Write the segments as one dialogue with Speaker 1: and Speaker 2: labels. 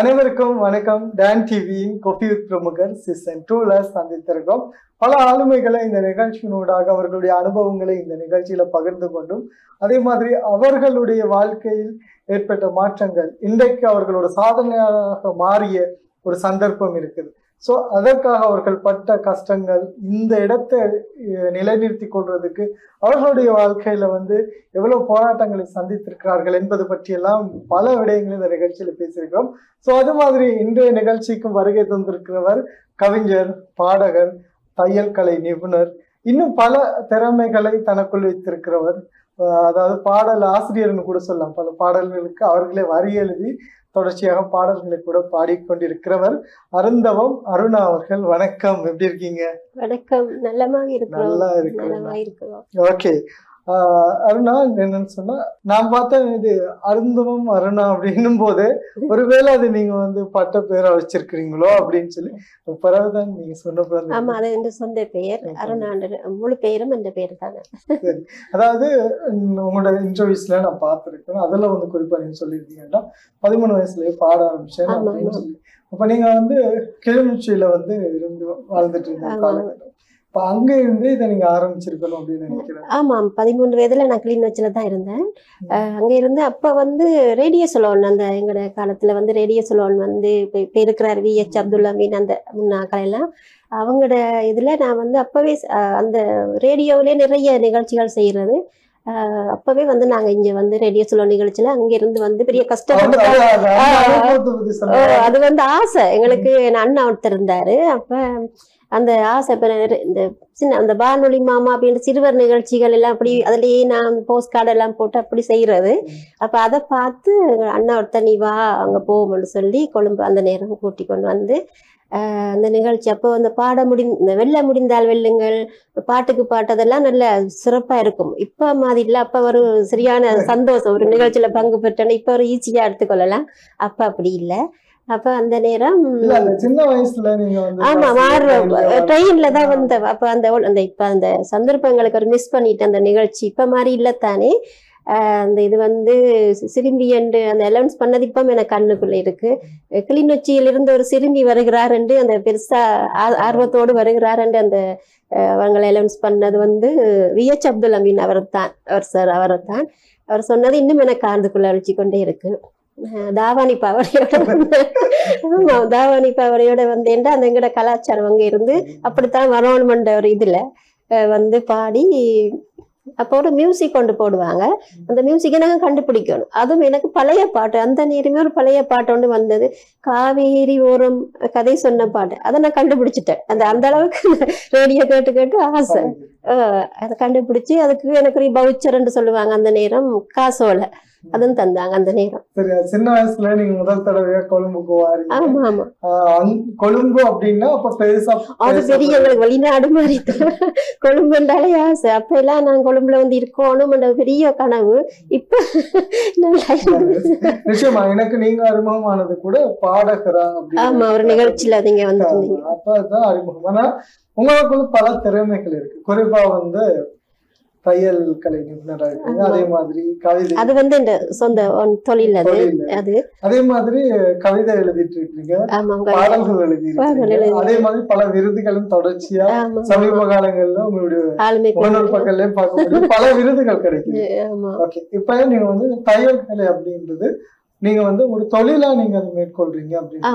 Speaker 1: அனைவருக்கும் வணக்கம். டான் டிவியின் கொஃபி வித் பிரமுகர் சிசன் டூல சந்தித்திருக்கோம். பல ஆளுமைகளை இந்த நிகழ்ச்சியினூடாக அவர்களுடைய அனுபவங்களை இந்த நிகழ்ச்சியில பகிர்ந்து கொண்டும் அதே மாதிரி அவர்களுடைய வாழ்க்கையில் ஏற்பட்ட மாற்றங்கள் இன்றைக்கு அவர்களோட சாதனையாக மாறிய ஒரு சந்தர்ப்பம் இருக்குது. ஸோ அதற்காக அவர்கள் பட்ட கஷ்டங்கள் இந்த இடத்தை நிலைநிறுத்தி கொள்றதுக்கு அவர்களுடைய வாழ்க்கையில வந்து எவ்வளவு போராட்டங்களை சந்தித்திருக்கிறார்கள் என்பது பற்றியெல்லாம் பல விடயங்களில் இந்த நிகழ்ச்சியில பேசியிருக்கிறோம். ஸோ அது மாதிரி இன்றைய நிகழ்ச்சிக்கும் வருகை தந்திருக்கிறவர் கவிஞர் பாடகர் தையல் கலை நிபுணர் இன்னும் பல திறமைகளை தனக்குள் வைத்திருக்கிறவர். அதாவது பாடல் ஆசிரியர்னு கூட சொல்லலாம். பல பாடல்களுக்கு அவர்களே வரி எழுதி தொடர்ச்சியாக பாடல்களை கூட பாடிக்கொண்டிருக்கிறவர் அருந்தவம் அருணா அவர்கள். வணக்கம். எப்படி இருக்கீங்க?
Speaker 2: வணக்கம். நல்லமா இருக்கிறோம்.
Speaker 1: நல்லா இருக்கிறோம். ஓகே. அருணா என்னன்னு சொன்னா நான் பார்த்தேன் இது அருந்தவம் அருணா அப்படின்னும் போது ஒருவேளை அது நீங்க வந்து பட்ட பேரா வச்சிருக்கிறீங்களோ அப்படின்னு சொல்லி பிறகுதான் நீங்க சொன்ன
Speaker 2: ஆமா அது என்ற சொந்த பெயர் அருணாண்டு முழு பெயரும் என்ற பெயர் தானே.
Speaker 1: அதாவது உங்களோட இன்டர்வியூஸ்ல நான் பார்த்திருக்கேன். அதுல வந்து குறிப்பா நீங்க சொல்லியிருக்கீங்கன்னா பதிமூணு வயசுலயே பாட ஆரம்பிச்சேன் அப்படின்னு. சொல்லி. அப்ப நீங்க வந்து கிளிநொச்சியில வந்து இருந்து வாழ்ந்துட்டு இருந்த இப்ப அங்க இருந்து இதை நீங்க ஆரம்பிச்சிருக்கணும் அப்படின்னு நினைக்கிறேன்.
Speaker 2: ஆமாம் பதிமூணு வயதுல நான் கிளிநொச்சியில தான் இருந்தேன். அங்க இருந்து அப்ப வந்து ரேடியோ சலோன் அந்த எங்களோட காலத்துல வந்து ரேடியோ சலோன் வந்து இப்ப இருக்கிறார் வி எச் அப்துல்லா மீன் அந்த முன்னாக்கள் எல்லாம். அவங்களோட இதுல நான் வந்து அப்பவே அந்த ரேடியோவிலே நிறைய நிகழ்ச்சிகள் செய்யறது அஹ் அப்பவே வந்து நாங்க இங்க வந்து ரேடியோ சலோன் நிகழ்ச்சியில அங்க இருந்து வந்து பெரிய கஷ்டப்பட்டு.
Speaker 1: அது
Speaker 2: வந்து ஆசை. எங்களுக்கு என் அண்ணா ஒருத்தர் இருந்தாரு. அப்ப அந்த ஆசை இந்த சின்ன அந்த வானொலி மாமா அப்படின்ற சிறுவர் நிகழ்ச்சிகள் எல்லாம் அப்படி அதுலயே நான் போஸ்ட் கார்டு எல்லாம் போட்டு அப்படி செய்யறது. அப்ப அதை பார்த்து அண்ணா ஒருத்தர் நீ வா அங்க போவோம்னு சொல்லி கொழும்பு அந்த நேரம் கூட்டி கொண்டு வந்து அந்த நிகழ்ச்சி அப்போ அந்த பாட முடி வெள்ள முடிந்தால் வெல்லுங்கள் பாட்டுக்கு பாட்டதெல்லாம் நல்ல சிறப்பா இருக்கும். இப்ப மாதிரி இல்ல அப்ப ஒரு சரியான சந்தோஷம் ஒரு நிகழ்ச்சியில பங்கு பெற்றேன்னு இப்ப ஒரு ஈஸியா எடுத்துக்கொள்ளலாம் அப்ப அப்படி இல்லை. அப்ப அந்த நேரம்
Speaker 1: இல்ல சின்ன வயசுல
Speaker 2: ஆமா மாறுற ட்ரெயின்ல தான் வந்த அப்ப அந்த அந்த இப்ப அந்த சந்தர்ப்பங்களுக்கு ஒரு மிஸ் பண்ணிட்டேன் அந்த நிகழ்ச்சி. இப்ப மாதிரி இல்லத்தானே ஆஹ் அந்த இது வந்து சிறுமி என்று அந்த அலௌன்ஸ் பண்ணது இப்ப எனக்கு கண்ணுக்குள்ள இருக்கு. அஹ் கிளிநொச்சியில் இருந்து ஒரு சிறுமி வருகிறார் என்று அந்த பெருசா ஆர்வத்தோடு வருகிறார் என்று அந்த அவங்களை அலௌன்ஸ் பண்ணது வந்து விஎச் அப்துல் அமீன் அவர் தான் அவர் சார் அவர் தான் அவர் சொன்னது இன்னும் எனக்கு காந்துக்குள்ள அழிச்சு கொண்டே இருக்கு. தாவானி பாவடையோட ஆமா தாவானி பாவடையோட வந்தேன்டா அந்த எங்கட கலாச்சாரம் அங்க இருந்து அப்படித்தான் வரணுமென்ற ஒரு இதுல வந்து பாடி அப்போ ஒரு மியூசிக் கொண்டு போடுவாங்க. அந்த மியூசிக்கை நாங்க கண்டுபிடிக்கணும். அதுவும் எனக்கு பழைய பாட்டு அந்த நேரமே ஒரு பழைய பாட்டு ஒன்று வந்தது. காவேரி ஓரம் கதை சொன்ன பாட்டு. அதை நான் கண்டுபிடிச்சிட்டேன். அந்த அந்த அளவுக்கு ரேடியோ கேட்டு கேட்டு ஆசை. அதை கண்டுபிடிச்சு அதுக்கு எனக்கு பவுச்சர்ன்னு சொல்லுவாங்க அந்த நேரம் காசோலை. அதுவும் தந்தாங்க அந்த நேரம்.
Speaker 1: சரி சின்ன வயசுல நீங்க முதல் தடவையா கொழும்புக்கு வாரீங்க
Speaker 2: ஆமா ஆமா.
Speaker 1: கொழும்பு அப்படின்னா அப்ப பெருசா
Speaker 2: அது பெரிய எங்களுக்கு வெளிநாடு மாதிரி. கொழும்புன்றாலே ஆசை. அப்ப எல்லாம் நான் கொழும்புல வந்து இருக்கணும்ன்ற பெரிய கனவு. இப்ப.
Speaker 1: நிச்சயமா எனக்கு நீங்க அறிமுகமானது கூட பாடகரா
Speaker 2: ஆமா ஒரு நிகழ்ச்சியில நீங்க வந்துருந்தீங்க.
Speaker 1: அப்பதான் அறிமுகம். ஆனா உங்களுக்குள்ள பல திறமைகள் இருக்கு. குறிப்பா வந்து தையல் கலை நிபுணரா இருக்கீங்க. அதே மாதிரி கவிதை
Speaker 2: அது வந்து இந்த சொந்த தொழில் அது. அது.
Speaker 1: அதே மாதிரி கவிதை எழுதிட்டு இருக்கீங்க. பாடல்கள் எழுதி அதே மாதிரி பல விருதுகளும் தொடர்ச்சியா சமீப காலங்கள்ல உங்களுடைய பக்கம்லயே பார்க்க முடியும் பல விருதுகள் கிடைக்குது.
Speaker 2: ஆமா.
Speaker 1: ஓகே இப்ப நீங்க வந்து தையல் கலை அப்படின்றது நீங்க வந்து ஒரு தொழிலா நீங்க அதை மேற்கொள்றீங்க அப்படின்னு.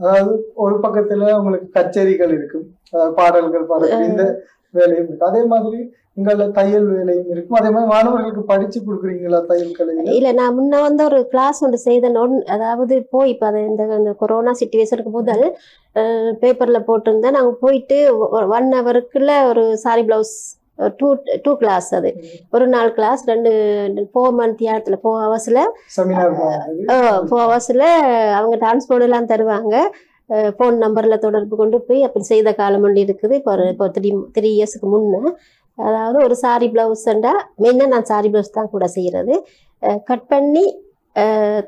Speaker 1: அதாவது ஒரு பக்கத்துல உங்களுக்கு கச்சேரிகள் இருக்கும். பாடல்கள் பாடல்கள் இந்த வேலையும் இருக்கு அதே மாதிரி உங்கள தையல் வேலையும் இருக்கும். அதே மாதிரி மாணவர்களுக்கு படிச்சு கொடுக்குறீங்களா தையல் கலையில?
Speaker 2: இல்ல நான் முன்ன வந்து ஒரு கிளாஸ் ஒன்று செய்தேன். ஒன்- அதாவது போய் இப்ப அது இந்த இந்த கொரோனா சுச்சுவேஷனுக்கு முதல் பேப்பர்ல போட்டிருந்தேன். நாங்க போயிட்டு ஒன் ஹவருக்குள்ள ஒரு sari blouse two two class அது. ஒரு நாள் கிளாஸ் ரெண்டு ஃபோர் மந்த் இடத்துல ஃபோர் ஹவர்ஸ்ல ஃபோர் ஹவர்ஸ்ல அவங்க டிரான்ஸ்போர்ட் எல்லாம் தருவாங்க. ஃபோன் நம்பர்ல தொடர்பு கொண்டு போய் அப்படி செய்த காலம் ஒன்று இருக்குது. இப்போ ஒரு இப்போ த்ரீ த்ரீ இயர்ஸ்க்கு முன்ன. அதாவது ஒரு சாரி பிளவுஸ்ண்டா மெயினாக நான் சாரி பிளவுஸ் தான் கூட செய்யறது. கட் பண்ணி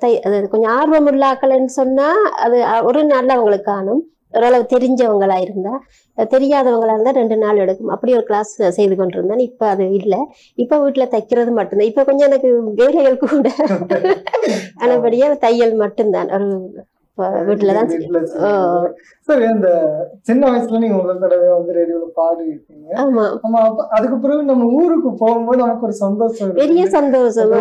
Speaker 2: தை அது கொஞ்சம் ஆர்வம் உள்ளாக்கலன்னு சொன்னா அது ஒரு நாள்ல அவங்களுக்கு காணும். ஓரளவு தெரிஞ்சவங்களா இருந்தா தெரியாதவங்களா இருந்தா ரெண்டு நாள் எடுக்கும். அப்படி ஒரு கிளாஸ் செய்து கொண்டிருந்தேன். இப்ப அது இல்லை. இப்ப வீட்டுல தைக்கிறது மட்டும்தான். இப்ப கொஞ்சம் எனக்கு வேலைகள் கூட ஆனபடியா தையல் மட்டும்தான். ஒரு வீட்டுல தான்
Speaker 1: வீட்டுல செய்வீங்க. சரி அந்த சின்ன வயசுல நீங்க முதல் தடவை வந்து ரேடியோல பாடி இருக்கீங்க
Speaker 2: ஆமா.
Speaker 1: அதுக்கு பிறகு நம்ம ஊருக்கு போகும்போது நமக்கு ஒரு சந்தோஷம்.
Speaker 2: பெரிய சந்தோஷம்.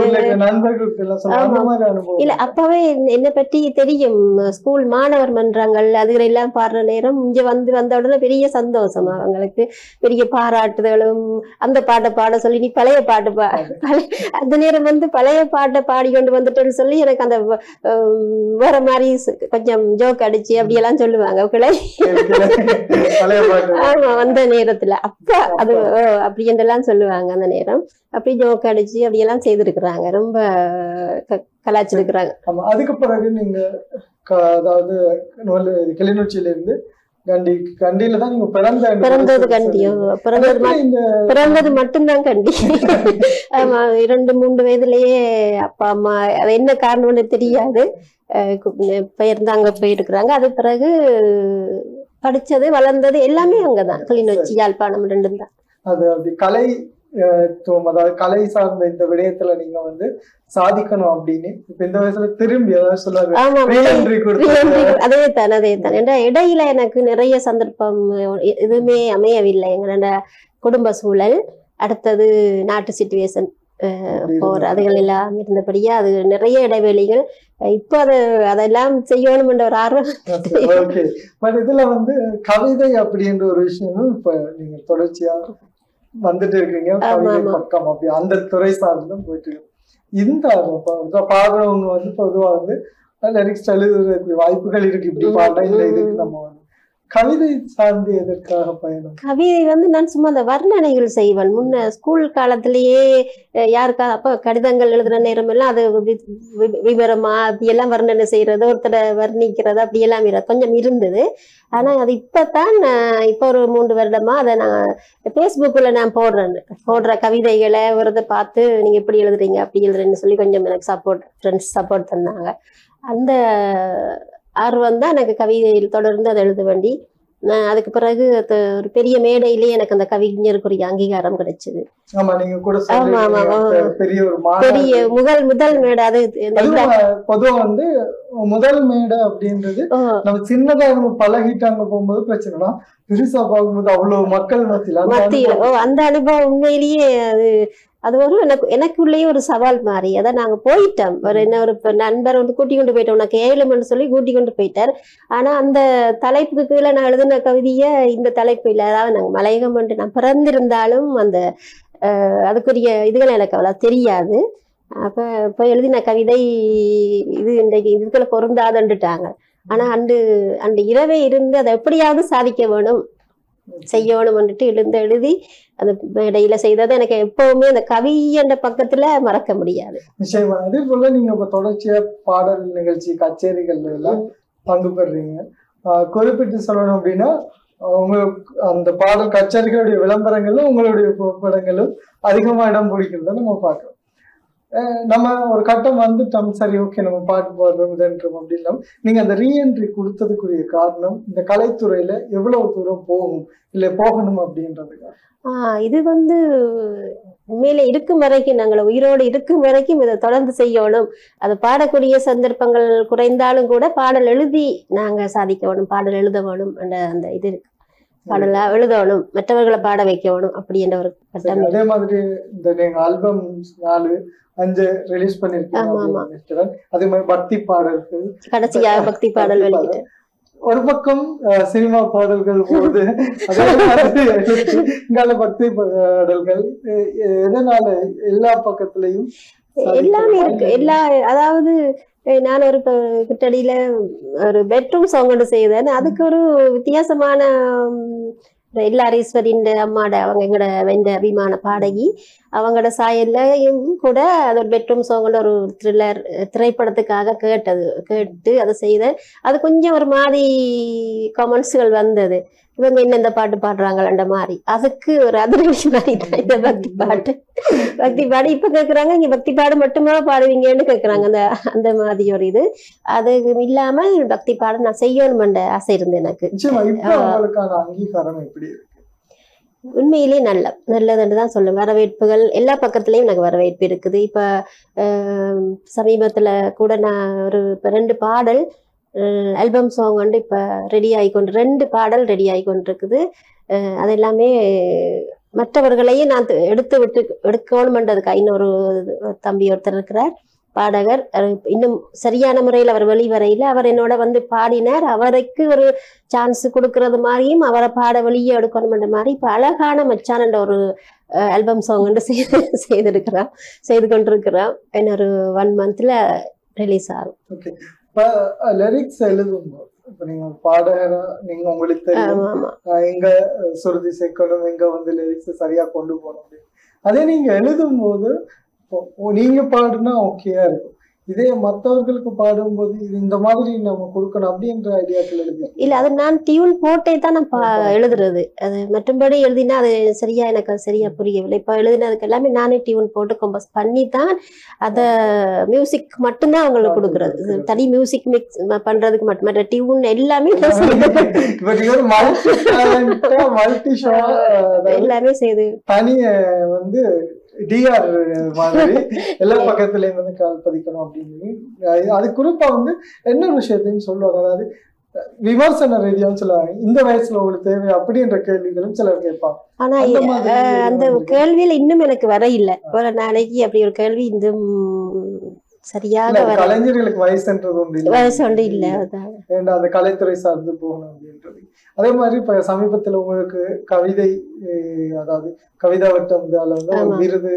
Speaker 1: நண்பர்களுக்கு எல்லாம்
Speaker 2: இல்ல அப்பவே என்னை பற்றி தெரியும். ஸ்கூல் மாணவர் மன்றங்கள் அதுகள் எல்லாம் பாடுற நேரம் இங்க வந்து வந்த உடனே பெரிய சந்தோஷம் அவங்களுக்கு. பெரிய பாராட்டுதலும் அந்த பாட்டை பாட சொல்லி நீ பழைய பாட்டு பா அந்த நேரம் வந்து பழைய பாட்டை பாடி கொண்டு வந்துட்டேன்னு சொல்லி எனக்கு அந்த வேற மாதிரி கொஞ்சம் ஜோக் அடிச்சு அப்படியெல்லாம் சொல்லுவாங்க
Speaker 1: பாட்டு.
Speaker 2: ஆமா வந்த நேரத்துல. அப்ப அது ஓ, அப்படி என்றெல்லாம் சொல்லுவாங்க அந்த நேரம். அப்படி ஜோக் அடிச்சு அப்படியெல்லாம் செய்திருக்கிறாங்க. ரொம்ப க- கலாய்ச்சிருக்கிறாங்க.
Speaker 1: ஆமா அதுக்கு பிறகு நீங்க அதாவது கிளிநொச்சியில இருந்து கண்டி கண்டியில தான் நீங்க பிறந்த அந்த
Speaker 2: பிறந்தது கண்டியோ. பிறந்தது பிறந்தது மட்டும்தான் கண்டி. ஆமா இரண்டு மூன்று வயதுலயே அப்பா அம்மா அது என்ன காரணம்னு தெரியாது. பெயர்ந்து அங்க போயிருக்கிறாங்க. அது பிறகு படிச்சது வளர்ந்தது எல்லாமே அங்கதான். கிளிநொச்சி யாழ்ப்பாணம் ரெண்டும் தான்.
Speaker 1: அது அப்படி கலை அதாவது கலை சார்ந்த இந்த விடயத்துல நீங்க வந்து சாதிக்கணும் அப்படின்னு இப்ப இந்த வயசுல திரும்பி கொடுத்து.
Speaker 2: re-entry அதே தான் அதே தான் ஏன்னா இடையில எனக்கு நிறைய சந்தர்ப்பம் எதுவுமே அமையவில்லை. எங்களோட குடும்ப சூழல் அடுத்தது நாட்டு சுச்சுவேஷன் போற. அதுகள் எல்லாம் இருந்தபடியா அது நிறைய இடைவெளிகள் இப்போ அது அதெல்லாம் செய்யணும் என்ற ஒரு ஆர்வம்
Speaker 1: பட் இதுல வந்து கவிதை அப்படின்ற ஒரு விஷயமும் இப்ப நீங்க தொடர்ச்சியா வந்துட்டு இருக்கீங்க. பக்கம் அப்படி அந்த துறை சார்ந்தும் போயிட்டு இந்த பாடுறவங்க வந்து பொதுவா வந்து லிரிக்ஸ் எழுதுறதுக்கு வாய்ப்புகள் இருக்கு இப்படி இந்த
Speaker 2: ம்,
Speaker 1: இதுக்கு. நம்ம வந்து கவிதை சார்ந்து எதற்காக பயணம்?
Speaker 2: கவிதை வந்து நான் சும்மா அந்த வர்ணனைகள் செய்வேன். முன்ன ஸ்கூல் காலத்திலேயே அஹ், யாருக்கா அப்ப கடிதங்கள் எழுதுற நேரம் எல்லாம் அது வி- விவரமா அப்படியெல்லாம் வர்ணனை செய்யறது ஒருத்தரை வர்ணிக்கிறது அப்படியெல்லாம் கொஞ்சம் இருந்தது. ஆனா அது இப்பதான் நான் இப்ப ஒரு மூன்று வருடமா அதை நான் ஃபேஸ்புக்கில் நான் போடுறேன். போடுற கவிதைகளை ஒரு இதை பார்த்து நீங்க எப்படி எழுதுறீங்க? அப்படி எழுதுறேன்னு சொல்லி கொஞ்சம் எனக்கு சப்போர்ட் ஃப்ரெண்ட்ஸ் சப்போர்ட் தந்தாங்க. அந்த ஆர்வம் தான் எனக்கு கவிதையில் தொடர்ந்து அதை எழுத வேண்டி. நான் அதுக்கு பிறகு ஒரு பெரிய மேடையிலேயே எனக்கு அந்த கவிஞருக்குரிய அங்கீகாரம் கிடைச்சது.
Speaker 1: பெரிய ஒரு
Speaker 2: பெரிய
Speaker 1: மாநாடு
Speaker 2: முதல் முதல் மேடை அது
Speaker 1: பொதுவா வந்து முதல் மேடை அப்படின்றது நம்ம சின்னதா நம்ம பழகிட்டு அங்க போகும்போது பிரச்சனைனா பெருசா பார்க்கும்போது அவ்வளவு மக்கள் மத்தியில
Speaker 2: மத்தியில. அந்த அனுபவம் உண்மையிலேயே அது அது ஒரு எனக்கு எனக்குள்ளேயே ஒரு சவால் மாறி. அதான் நாங்க போயிட்டோம். ஒரு என்ன ஒரு இப்ப நண்பர் வந்து கூட்டி கொண்டு போயிட்டோம் உனக்கு ஏழுமன்னு சொல்லி கூட்டி கொண்டு போயிட்டார். ஆனா அந்த தலைப்புக்கு கீழே நான் எழுதின கவிதைய இந்த தலைப்பு இல்லை. அதாவது நாங்க மலையகம் என்று நான் பிறந்திருந்தாலும் அந்த அதுக்குரிய இதுகள் எனக்கு அவ்வளோ தெரியாது. அப்ப இப்போ எழுதின கவிதை இது இன்றைக்கு இதுக்குள்ள பொருந்தாதுன்னுட்டாங்க. ஆனா அன்று அன்று இரவே இருந்து அதை எப்படியாவது சாதிக்க வேணும். செய்யணும் வந்துட்டு எழுந்து எழுதி அந்த மேடையில செய்ததை எனக்கு எப்பவுமே அந்த கவி என்ற பக்கத்துல மறக்க முடியாது.
Speaker 1: நிச்சயமா. அதே போல நீங்க இப்ப தொடர்ச்சியா பாடல் நிகழ்ச்சி கச்சேரிகள்ல எல்லாம் பங்கு பெறுறீங்க ஆஹ் குறிப்பிட்டு சொல்லணும் அப்படின்னா உங்களுக்கு அந்த பாடல் கச்சேரிகளுடைய விளம்பரங்களும் உங்களுடைய புகைப்படங்களும் அதிகமா இடம் பிடிக்கிறத நம்ம பார்க்கிறோம். ஆஹ் நம்ம ஒரு கட்டம் வந்துட்டோம். சரி ஓகே நம்ம பாட்டு பாடுறோம் இதன்றோம் அப்படின்னா நீங்க அந்த ரீஎன்ட்ரி கொடுத்ததுக்குரிய காரணம் இந்த கலைத்துறையில எவ்வளவு தூரம் போகும் இல்லை போகணும் அப்படின்றதுக்காக
Speaker 2: இது வந்து உண்மையில இருக்கும் வரைக்கும் நாங்கள் உயிரோடு இருக்கும் வரைக்கும் இதை தொடர்ந்து செய்யணும். அது பாடக்கூடிய சந்தர்ப்பங்கள் குறைந்தாலும் கூட பாடல் எழுதி நாங்க சாதிக்க வேணும் பாடல் எழுத வேணும் அந்த இது இருக்கு. பாடலா எழுதணும் மற்றவர்களை பாட வைக்க வேணும் அப்படி என்ற ஒரு கட்டம்
Speaker 1: அதே மாதிரி இந்த நீங்க ஆல்பம் நாலு அஞ்சு ரிலீஸ் பண்ணிருக்கீங்க. அதே மாதிரி பக்தி பாடல்கள்
Speaker 2: கடைசியாக பக்தி பாடல் வெளியிட்டு?
Speaker 1: ஒரு பக்கம் சினிமா பாடல்கள் போகுது. அதே பக்தி பாடல்கள். எதனால எல்லா பக்கத்துலயும்
Speaker 2: எல்லாமே இருக்கு. எல்லா அதாவது நான் ஒரு கிட்டடியில ஒரு பெட்ரூம் சாங் ஒன்று செய்தேன் அதுக்கு ஒரு வித்தியாசமான உம், இந்த எல்லாரீஸ்வரின் அம்மாட அவங்க எங்களோட வெண்ட அபிமான பாடகி அவங்களோட சாயல்லையும் கூட அது ஒரு பெட்ரூம் சாங் ஒரு த்ரில்லர் திரைப்படத்துக்காக கேட்டது கேட்டு அதை செய்தேன் அது கொஞ்சம் ஒரு மாதிரி கமெண்ட்ஸுகள் வந்தது. இவங்க என்ன இந்த பாட்டு பாடுறாங்கன்ற மாதிரி. அதுக்கு ஒரு அதிர்ச்சி மாதிரி தான் இந்த பக்தி பாட்டு. பக்தி பாடு இப்ப கேக்குறாங்க இங்க பக்தி பாடு மட்டுமா பாடுவீங்கன்னு கேக்குறாங்க. அந்த அந்த மாதிரி ஒரு இது. அது இல்லாமல் பக்தி பாடு நான் செய்யணுமென்ற ஆசை இருந்து எனக்கு. உண்மையிலேயே நல்ல நல்லதுன்னு தான் சொல்லுவேன். வரவேற்புகள் எல்லா பக்கத்துலயும் எனக்கு வரவேற்பு இருக்குது. இப்ப சமீபத்துல கூட நான் ஒரு ரெண்டு பாடல் ஆல்பம் சாங் வந்து இப்போ ரெடி ஆகிக்கொண்டு ரெண்டு பாடல் ரெடி ஆகிக்கொண்டிருக்குது அது எல்லாமே மற்றவர்களையும் நான் எடுத்து விட்டு எடுக்கணுமென்றதுக்கு இன்னொரு தம்பி ஒருத்தர் இருக்கிறார் பாடகர். இன்னும் சரியான முறையில் அவர் வெளிவரையில் அவர் என்னோட வந்து பாடினார். அவருக்கு ஒரு சான்ஸ் கொடுக்கறது மாதிரியும் அவரை பாட வெளியே எடுக்கணுமென்ற மாதிரி இப்போ அழகான மச்சான் ஒரு ஆல்பம் சாங் வந்து செய்து செய்திருக்கிறோம் செய்து கொண்டிருக்கிறோம் இன்னொரு ஒன் மந்த்ல ரிலீஸ் ஆகும்.
Speaker 1: ஓகே இப்போ லிரிக்ஸ் எழுதும்போது இப்போ நீங்க பாடகரா நீங்க உங்களுக்கு தெரியும். எங்க சுருதி சேர்க்கணும் எங்க வந்து லிரிக்ஸ் சரியா கொண்டு போகணும் அப்படின்னு. அதே நீங்க எழுதும்போது இப்போ, ஓ, நீங்க பாடுனா ஓகேயா இருக்கும். இதே மற்றவர்களுக்கு பாடும்போது இது இந்த மாதிரி நம்ம கொடுக்கணும் அப்படின்ற ஐடியாக்கள் எழுதி
Speaker 2: இல்ல அது நான் டியூன் போட்டே தான் நான் எழுதுறது. அது மற்றும்படி எழுதினா அது சரியா எனக்கு அது சரியா புரியவில்லை. இப்போ எழுதினதுக்கு எல்லாமே நானே டியூன் போட்டு கம்போஸ் பண்ணி தான் அதை மியூசிக் மட்டும்தான் அவங்களுக்கு கொடுக்கறது. தனி மியூசிக் மிக்ஸ் பண்றதுக்கு மட்டும் மற்ற டியூன் எல்லாமே எல்லாமே செய்து
Speaker 1: தனி வந்து டிஆர் மாதிரி எல்லா பக்கத்துலயும் வந்து கால் பதிக்கணும் அப்படின்னு. அது குறிப்பா வந்து என்ன விஷயத்தையும் சொல்லுவாங்க. அதாவது விமர்சன ரீதியாவும் சொல்லுவாங்க. இந்த வயசுல உங்களுக்கு தேவை அப்படின்ற கேள்விகளும் சிலர் கேட்பாங்க.
Speaker 2: ஆனா
Speaker 1: அந்த.
Speaker 2: கேள்வியில இன்னும் எனக்கு வர இல்லை. ஒரு நாளைக்கு அப்படி ஒரு கேள்வி இன்னும் சரியாக
Speaker 1: கலைஞர்களுக்கு வயசுன்றது இல்ல.
Speaker 2: வயசு ஒன்று இல்ல
Speaker 1: அந்த கலைத்துறை சார்ந்து போகணும் அப்படின்றது. அதே மாதிரி இப்ப சமீபத்துல உங்களுக்கு கவிதை அதாவது கவிதா வட்டம் இதால வந்து ஒரு. விருது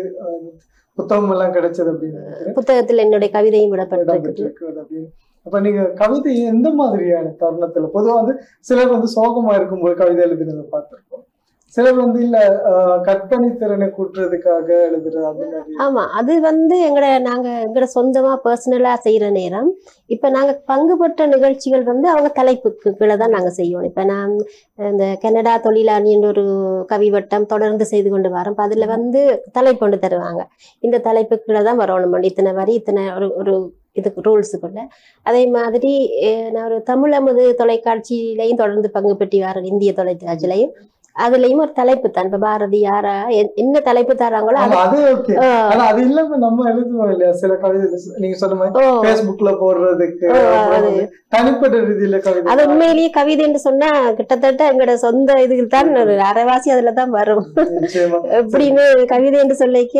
Speaker 1: புத்தகம் எல்லாம் கிடைச்சது அப்படின்னு
Speaker 2: புத்தகத்தில் என்னுடைய கவிதையும்
Speaker 1: இடம்
Speaker 2: விடப்பட்டிருக்குது.
Speaker 1: பெற்றிருக்கிறது அப்படின்னு. அப்ப நீங்க கவிதை எந்த மாதிரியான தருணத்துல பொதுவா வந்து சிலர் வந்து சோகமா இருக்கும்போது கவிதை எழுதுனதை பார்த்திருப்போம். சிலர் வந்து இல்ல கற்பனை திறனை கூட்டுறதுக்காக எழுதுறது அந்த மாதிரி.
Speaker 2: ஆமா அது வந்து எங்கட நாங்க எங்கட சொந்தமா பர்சனலா செய்யற நேரம். இப்ப நாங்க பங்குபற்ற நிகழ்ச்சிகள் வந்து அவங்க தலைப்புக்கு கீழே தான் நாங்க செய்யணும் இப்ப நான் இந்த கனடா தொழிலாளின்ற ஒரு கவி வட்டம் தொடர்ந்து செய்து கொண்டு வரோம். இப்ப அதுல வந்து தலைப்பு கொண்டு தருவாங்க. இந்த தலைப்பு கீழே தான் வரணும் இத்தனை வரி இத்தனை ஒரு ஒரு இதுக்கு ரூல்ஸுக்குள்ள அதே மாதிரி நான் ஒரு தமிழ் அமுது தொலைக்காட்சியிலையும் தொடர்ந்து பங்கு பெற்றி வரேன் இந்திய தொலைக்காட்சியிலையும். அதுலயும் ஒரு தலைப்பு தான். இப்ப பாரதி யாரா? எ- என்ன தலைப்பு தராங்களோ அது.
Speaker 1: அது ஓகே. அது இல்லாம நம்ம எழுதுவோம் இல்லையா? சில கவிதை நீங்க சொன்ன மாதிரி பேஸ்புக்ல போடுறதுக்கு
Speaker 2: அது-
Speaker 1: தனிப்பட்ட ரீதியில
Speaker 2: அது
Speaker 1: கவிதை
Speaker 2: உண்மையிலேயே கவிதைன்னு சொன்னா கிட்டத்தட்ட எங்களோட சொந்த இதுக்கு தான். ஒரு அரைவாசி அதுல தான் வரும். எப்படின்னு கவிதை என்று சொல்லிக்க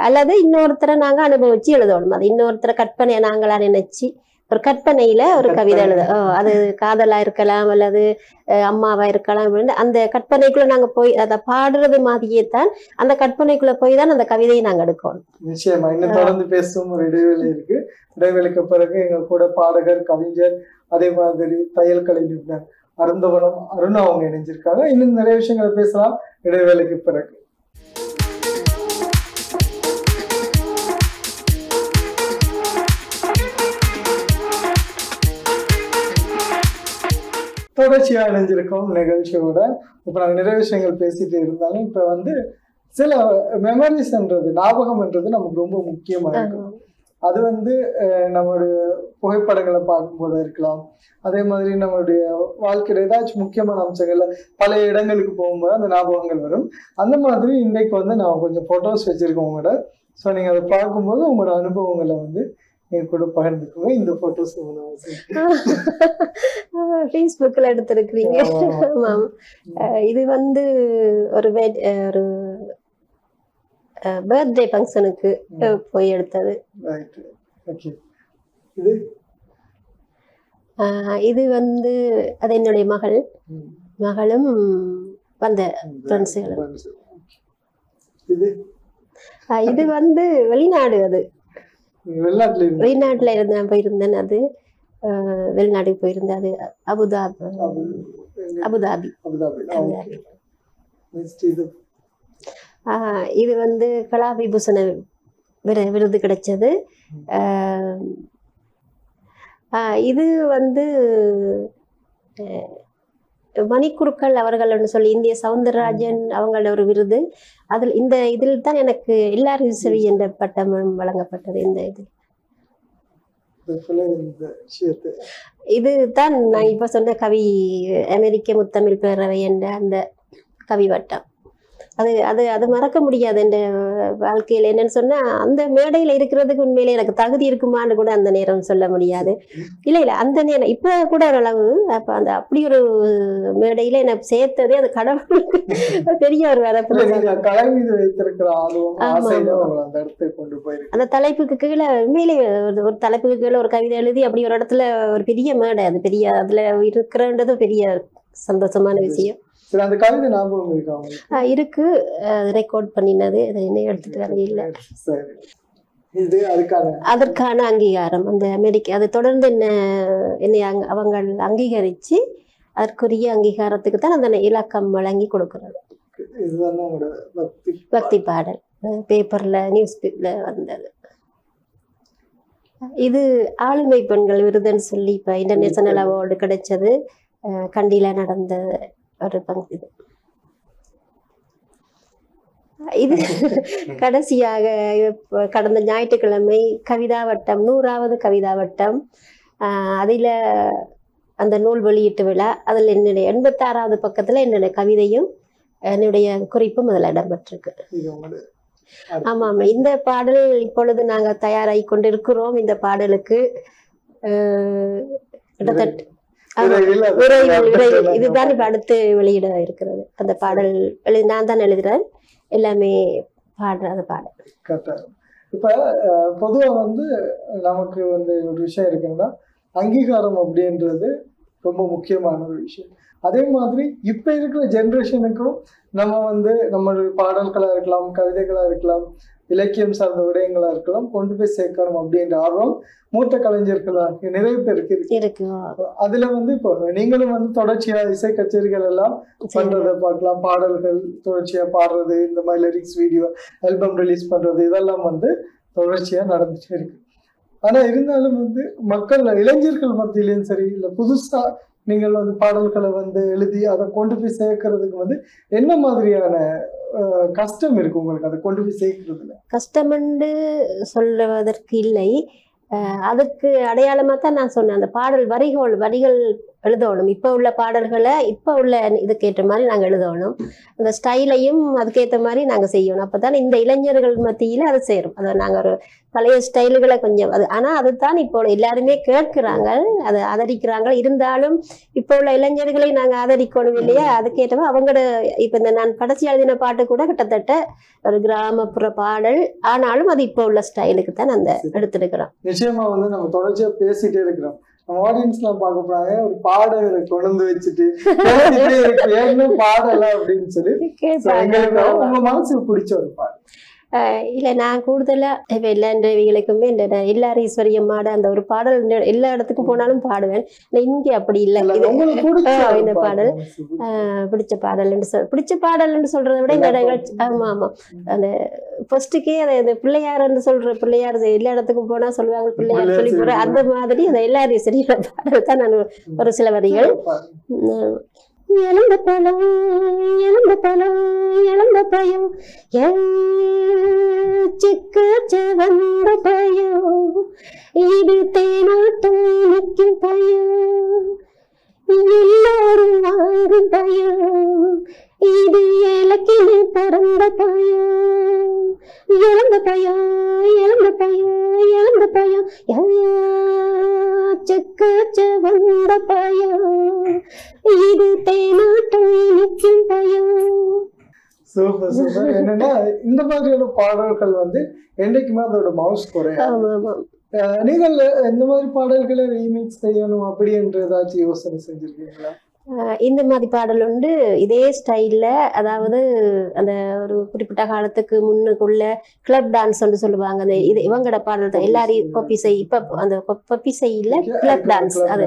Speaker 2: அல்லது இன்னொருத்தரை நாங்க அனுபவிச்சு எழுதணும். அது இன்னொருத்தரை கற்பனையை நாங்களா நினைச்சு ஒரு கற்பனையில ஒரு கவிதை எழுத அது காதலா இருக்கலாம் அல்லது அம்மாவா இருக்கலாம் அப்படின்னு அந்த கற்பனைக்குள்ள நாங்க போய் அதை பாடுறது மாதிரியே தான் அந்த கற்பனைக்குள்ள போய் தான் அந்த கவிதையை நாங்க எடுக்கணும்.
Speaker 1: நிச்சயமா. இன்னும் தொடர்ந்து பேசும் ஒரு இடைவேளை இருக்கு. இடைவேளைக்கு பிறகு எங்க கூட பாடகர் கவிஞர் அதே மாதிரி தையல் கலை நிபுணர் அருந்தவனம் அருணா அவங்க இணைஞ்சிருக்காங்க. இன்னும் நிறைய விஷயங்களை பேசலாம். இடைவேளைக்கு பிறகு. தொடர்ச்சியா இணைஞ்சிருக்கோம் நிகழ்ச்சியோட இப்ப நாங்க நிறைய விஷயங்கள் பேசிட்டு இருந்தாலும் இப்ப வந்து சில மெமரிஸ்ன்றது ஞாபகம்ன்றது நமக்கு ரொம்ப முக்கியமா இருக்கு. அது வந்து நம்மளுடைய புகைப்படங்களை பார்க்கும்போது இருக்கலாம். அதே மாதிரி நம்மளுடைய வாழ்க்கையில ஏதாச்சும் முக்கியமான அம்சங்கள்ல பல இடங்களுக்கு போகும்போது அந்த ஞாபகங்கள் வரும். அந்த மாதிரி இன்னைக்கு வந்து நான் கொஞ்சம் போட்டோஸ் வச்சிருக்கேன் உங்களோட. ஸோ நீங்க அதை பார்க்கும்போது உங்களோட அனுபவங்களை வந்து என் கூட பகிர்ந்துக்கோங்க. இந்த போட்டோஸ்
Speaker 2: ஃபேஸ்புக்கில் எடுத்திருக்கிறீங்க. அஹ் இது வந்து ஒரு ஒரு பர்த்டே ஃபங்க்ஷனுக்கு போய் எடுத்தது.
Speaker 1: இது?
Speaker 2: இது வந்து அது என்னுடைய மகள். மகளும் வந்த ஃப்ரெண்ட்ஸுகளும்.
Speaker 1: இது
Speaker 2: வந்து வெளிநாடு அது.
Speaker 1: வெளிநாட்டுல இருந்து
Speaker 2: வெளிநாட்டுல இருந்து நான் போயிருந்தேன். அது வெளிநாட்டுக்கு போயிருந்தேன். அது அபுதாபி. அபுதாபி.
Speaker 1: இது.
Speaker 2: ஆஹ் இது வந்து கலா விபூஷண விரு விருது கிடைச்சது. இது வந்து மணிக்குருக்கள் அவர்கள்னு சொல்லி இந்திய சவுந்தரராஜன் அவங்களோட ஒரு விருது. அதில் இந்த இதில் தான் எனக்கு எல்லாரும் செவி என்ற பட்டம் வழங்கப்பட்டது இந்த இது.
Speaker 1: இந்த சொல்ல இந்த விஷயத்தை.
Speaker 2: இது தான் நான் இப்போ சொன்ன கவி அமெரிக்க முத்தமிழ் பேரவை என்ற அந்த கவி வட்டம் அது அது அது மறக்க முடியாது என் வாழ்க்கையில என்னன்னு சொன்னா அந்த மேடையில இருக்கிறதுக்கு உண்மையிலே எனக்கு தகுதி இருக்குமான்னு கூட அந்த நேரம் சொல்ல முடியாது. இல்ல இல்ல அந்த நேரம் இப்ப கூட ஓரளவு அப்ப அந்த அப்படி ஒரு மேடையில என்ன சேர்த்ததே அது கடவுளுக்கு பெரிய ஒரு வரப்பு
Speaker 1: அந்த
Speaker 2: தலைப்புக்கு கீழே உண்மையிலே ஒரு ஒரு தலைப்புக்கு கீழே ஒரு கவிதை எழுதி அப்படி ஒரு இடத்துல ஒரு பெரிய மேடை அது பெரிய அதுல இருக்கிறன்றது பெரிய சந்தோஷமான விஷயம்.
Speaker 1: சரி அந்த கவிதை ஞாபகம் இருக்கா உங்களுக்கு?
Speaker 2: இருக்கு. ரெக்கார்ட் பண்ணினது. அதை என்ன எடுத்துட்டு வர இல்லை.
Speaker 1: சரி. இது அதுக்கான
Speaker 2: அதற்கான அங்கீகாரம். அந்த அமெரிக்க அது தொடர்ந்து என்ன என்னை அங்க அவங்க அங்கீகரித்து அதற்குரிய அங்கீகாரத்துக்கு தான் அந்த இலக்கம் வழங்கி கொடுக்குறது.
Speaker 1: பக்தி
Speaker 2: பாடல். பேப்பரில் நியூஸ் பேப்பரில் வந்தது. இது ஆளுமை பெண்கள் விருதுன்னு சொல்லி இப்போ இன்டர்நேஷனல் அவார்டு கிடைச்சது. கண்டியில நடந்த ஒரு பங்கு இது. இது கடைசியாக கடந்த ஞாயிற்றுக்கிழமை கவிதா வட்டம் நூறாவது கவிதா வட்டம் அதில் அந்த நூல் வெளியீட்டு விழா அதில் என்னுடைய எண்பத்தாறாவது பக்கத்தில் என்னுடைய கவிதையும் என்னுடைய குறிப்பும் அதில் இடம்பெற்றிருக்கு. ஆமாம் ஆமாம் இந்த பாடல் இப்பொழுது நாங்கள் தயாராகி கொண்டிருக்கிறோம். இந்த பாடலுக்கு கிட்டத்தட்ட
Speaker 1: வெளியிடலாம்.
Speaker 2: இதுதான் இப்ப அடுத்து வெளியிட இருக்கிறது. அந்த பாடல் நான் தான் எழுதுறேன். எல்லாமே பாடுற அந்த பாடல்
Speaker 1: இப்ப பொதுவா வந்து நமக்கு வந்து ஒரு விஷயம் இருக்குன்னா அங்கீகாரம் அப்படின்றது ரொம்ப முக்கியமான ஒரு விஷயம். அதே மாதிரி இப்ப இருக்கிற ஜென்ரேஷனுக்கும் நம்ம வந்து நம்மளுடைய பாடல்களா இருக்கலாம் கவிதைகளா இருக்கலாம் இலக்கியம் சார்ந்த விடயங்களா இருக்கலாம் கொண்டு போய் சேர்க்கணும் அப்படின்ற ஆர்வம் மூத்த கலைஞர்களா நிறைய பேருக்கு இருக்கு.
Speaker 2: இருக்கு.
Speaker 1: அதுல வந்து இப்போ நீங்களும் வந்து தொடர்ச்சியா இசை கச்சேரிகள் எல்லாம் பண்றதை பார்க்கலாம். பாடல்கள் தொடர்ச்சியா பாடுறது இந்த மாதிரி லிரிக்ஸ் வீடியோ ஆல்பம் ரிலீஸ் பண்றது இதெல்லாம் வந்து தொடர்ச்சியா நடந்துட்டே இருக்கு. ஆனா இருந்தாலும் வந்து மக்கள் இளைஞர்கள் மத்தியிலையும் சரி இல்ல புதுசா நீங்கள் வந்து பாடல்களை வந்து எழுதி அதை கொண்டு போய் சேர்க்கறதுக்கு வந்து என்ன மாதிரியான கஷ்டம் இருக்கு உங்களுக்கு? அதை கொண்டு போய் சேர்க்கறதுல?
Speaker 2: கஷ்டமென்று சொல்லுவதற்கு இல்லை. அதுக்கு அடையாளமாக தான் நான் சொன்னேன். அந்த பாடல் வரிகள் வரிகள் எழுதணும். இப்போ உள்ள பாடல்களை இப்போ உள்ள இதுக்கு ஏற்ற மாதிரி நாங்கள் எழுதணும். அந்த ஸ்டைலையும் அதுக்கேற்ற மாதிரி நாங்கள் செய்யணும். அப்போ தான் இந்த இளைஞர்கள் மத்தியில் அது சேரும். அதை நாங்கள் ஒரு பழைய ஸ்டைலுகளை கொஞ்சம் அது ஆனால் அதுதான் இப்போ எல்லாருமே கேட்கிறாங்க அதை ஆதரிக்கிறாங்க. இருந்தாலும் இப்போ உள்ள இளைஞர்களை நாங்கள் ஆதரிக்கணும் இல்லையா? அதுக்கேற்ற அவங்களோட இப்போ இந்த நான் கடைசி எழுதின பாட்டு கூட கிட்டத்தட்ட ஒரு கிராமப்புற பாடல். ஆனாலும் அது இப்போ உள்ள ஸ்டைலுக்கு தான் அந்த எடுத்திருக்கிறோம்.
Speaker 1: நிச்சயமா வந்து நம்ம தொடர்ச்சியா பேசிட்டே இருக்கிறோம். ஆடியன்ஸ்லாம் பார்க்க போறாங்க ஒரு பாடகரை கொண்டு வச்சுட்டு ஏன்னு பாடல அப்படின்னு சொல்லி எங்களுக்கு உங்க மனசுக்கு பிடிச்ச ஒரு பாடல்.
Speaker 2: இல்ல நான் கூடுதலா இப்ப எல்லா இன்டர்வியூகளுக்குமே இந்த எல்லாரும் ஈஸ்வரியம்மாட அந்த ஒரு பாடல் எல்லா இடத்துக்கும் போனாலும் பாடுவேன். இங்க அப்படி இல்லை. இந்த பாடல்.
Speaker 1: பிடிச்ச.
Speaker 2: பாடல்னு சொல் பிடிச்ச பாடல்னு சொல்றதை விட இந்த நிகழ்ச்சி ஆமா ஆமா. அந்த ஃபர்ஸ்ட்டுக்கே அதை இந்த பிள்ளையார்னு சொல்ற பிள்ளையார் எல்லா இடத்துக்கும் போனா சொல்லுவாங்க பிள்ளையார் சொல்லி
Speaker 1: சொல்லி
Speaker 2: அந்த மாதிரி அந்த எல்லாரும் சரி பாடல் தான் நான் ஒரு சில வரிகள். எலும்பு பழம் எலும்பு பழம் எலும்பு பயம். சிக்கு செவந்த பயம். இது தேனாட்டம் நிற்கும் பயம். எல்லோரும் வாங்கும் பயம். இது இலக்கின பறந்த பயம் இழந்த பயம் இழந்த பயம் இழந்த பயம் செக்க செவந்த பயம் இது தேனாட்டம் இனிக்கும் பயம்
Speaker 1: சூப்பர் சூப்பர். என்னன்னா இந்த மாதிரியான பாடல்கள் வந்து என்னைக்குமே அதோட மவுஸ் குறையாது. நீங்கள் இந்த மாதிரி பாடல்களை ரீமிக்ஸ் செய்யணும் அப்படின்ற ஏதாச்சும் யோசனை செஞ்சிருக்கீங்களா?
Speaker 2: இந்த மாதிரி பாடல் உண்டு. இதே ஸ்டைல்ல அதாவது அந்த ஒரு குறிப்பிட்ட காலத்துக்கு முன்னுக்குள்ள கிளப் டான்ஸ் சொல்லுவாங்க. அந்த இது இவங்கட பாடல் தான். எல்லாரையும் பொப்பிசை இப்ப அந்த பொப்பிசை இல்ல கிளப் டான்ஸ் அது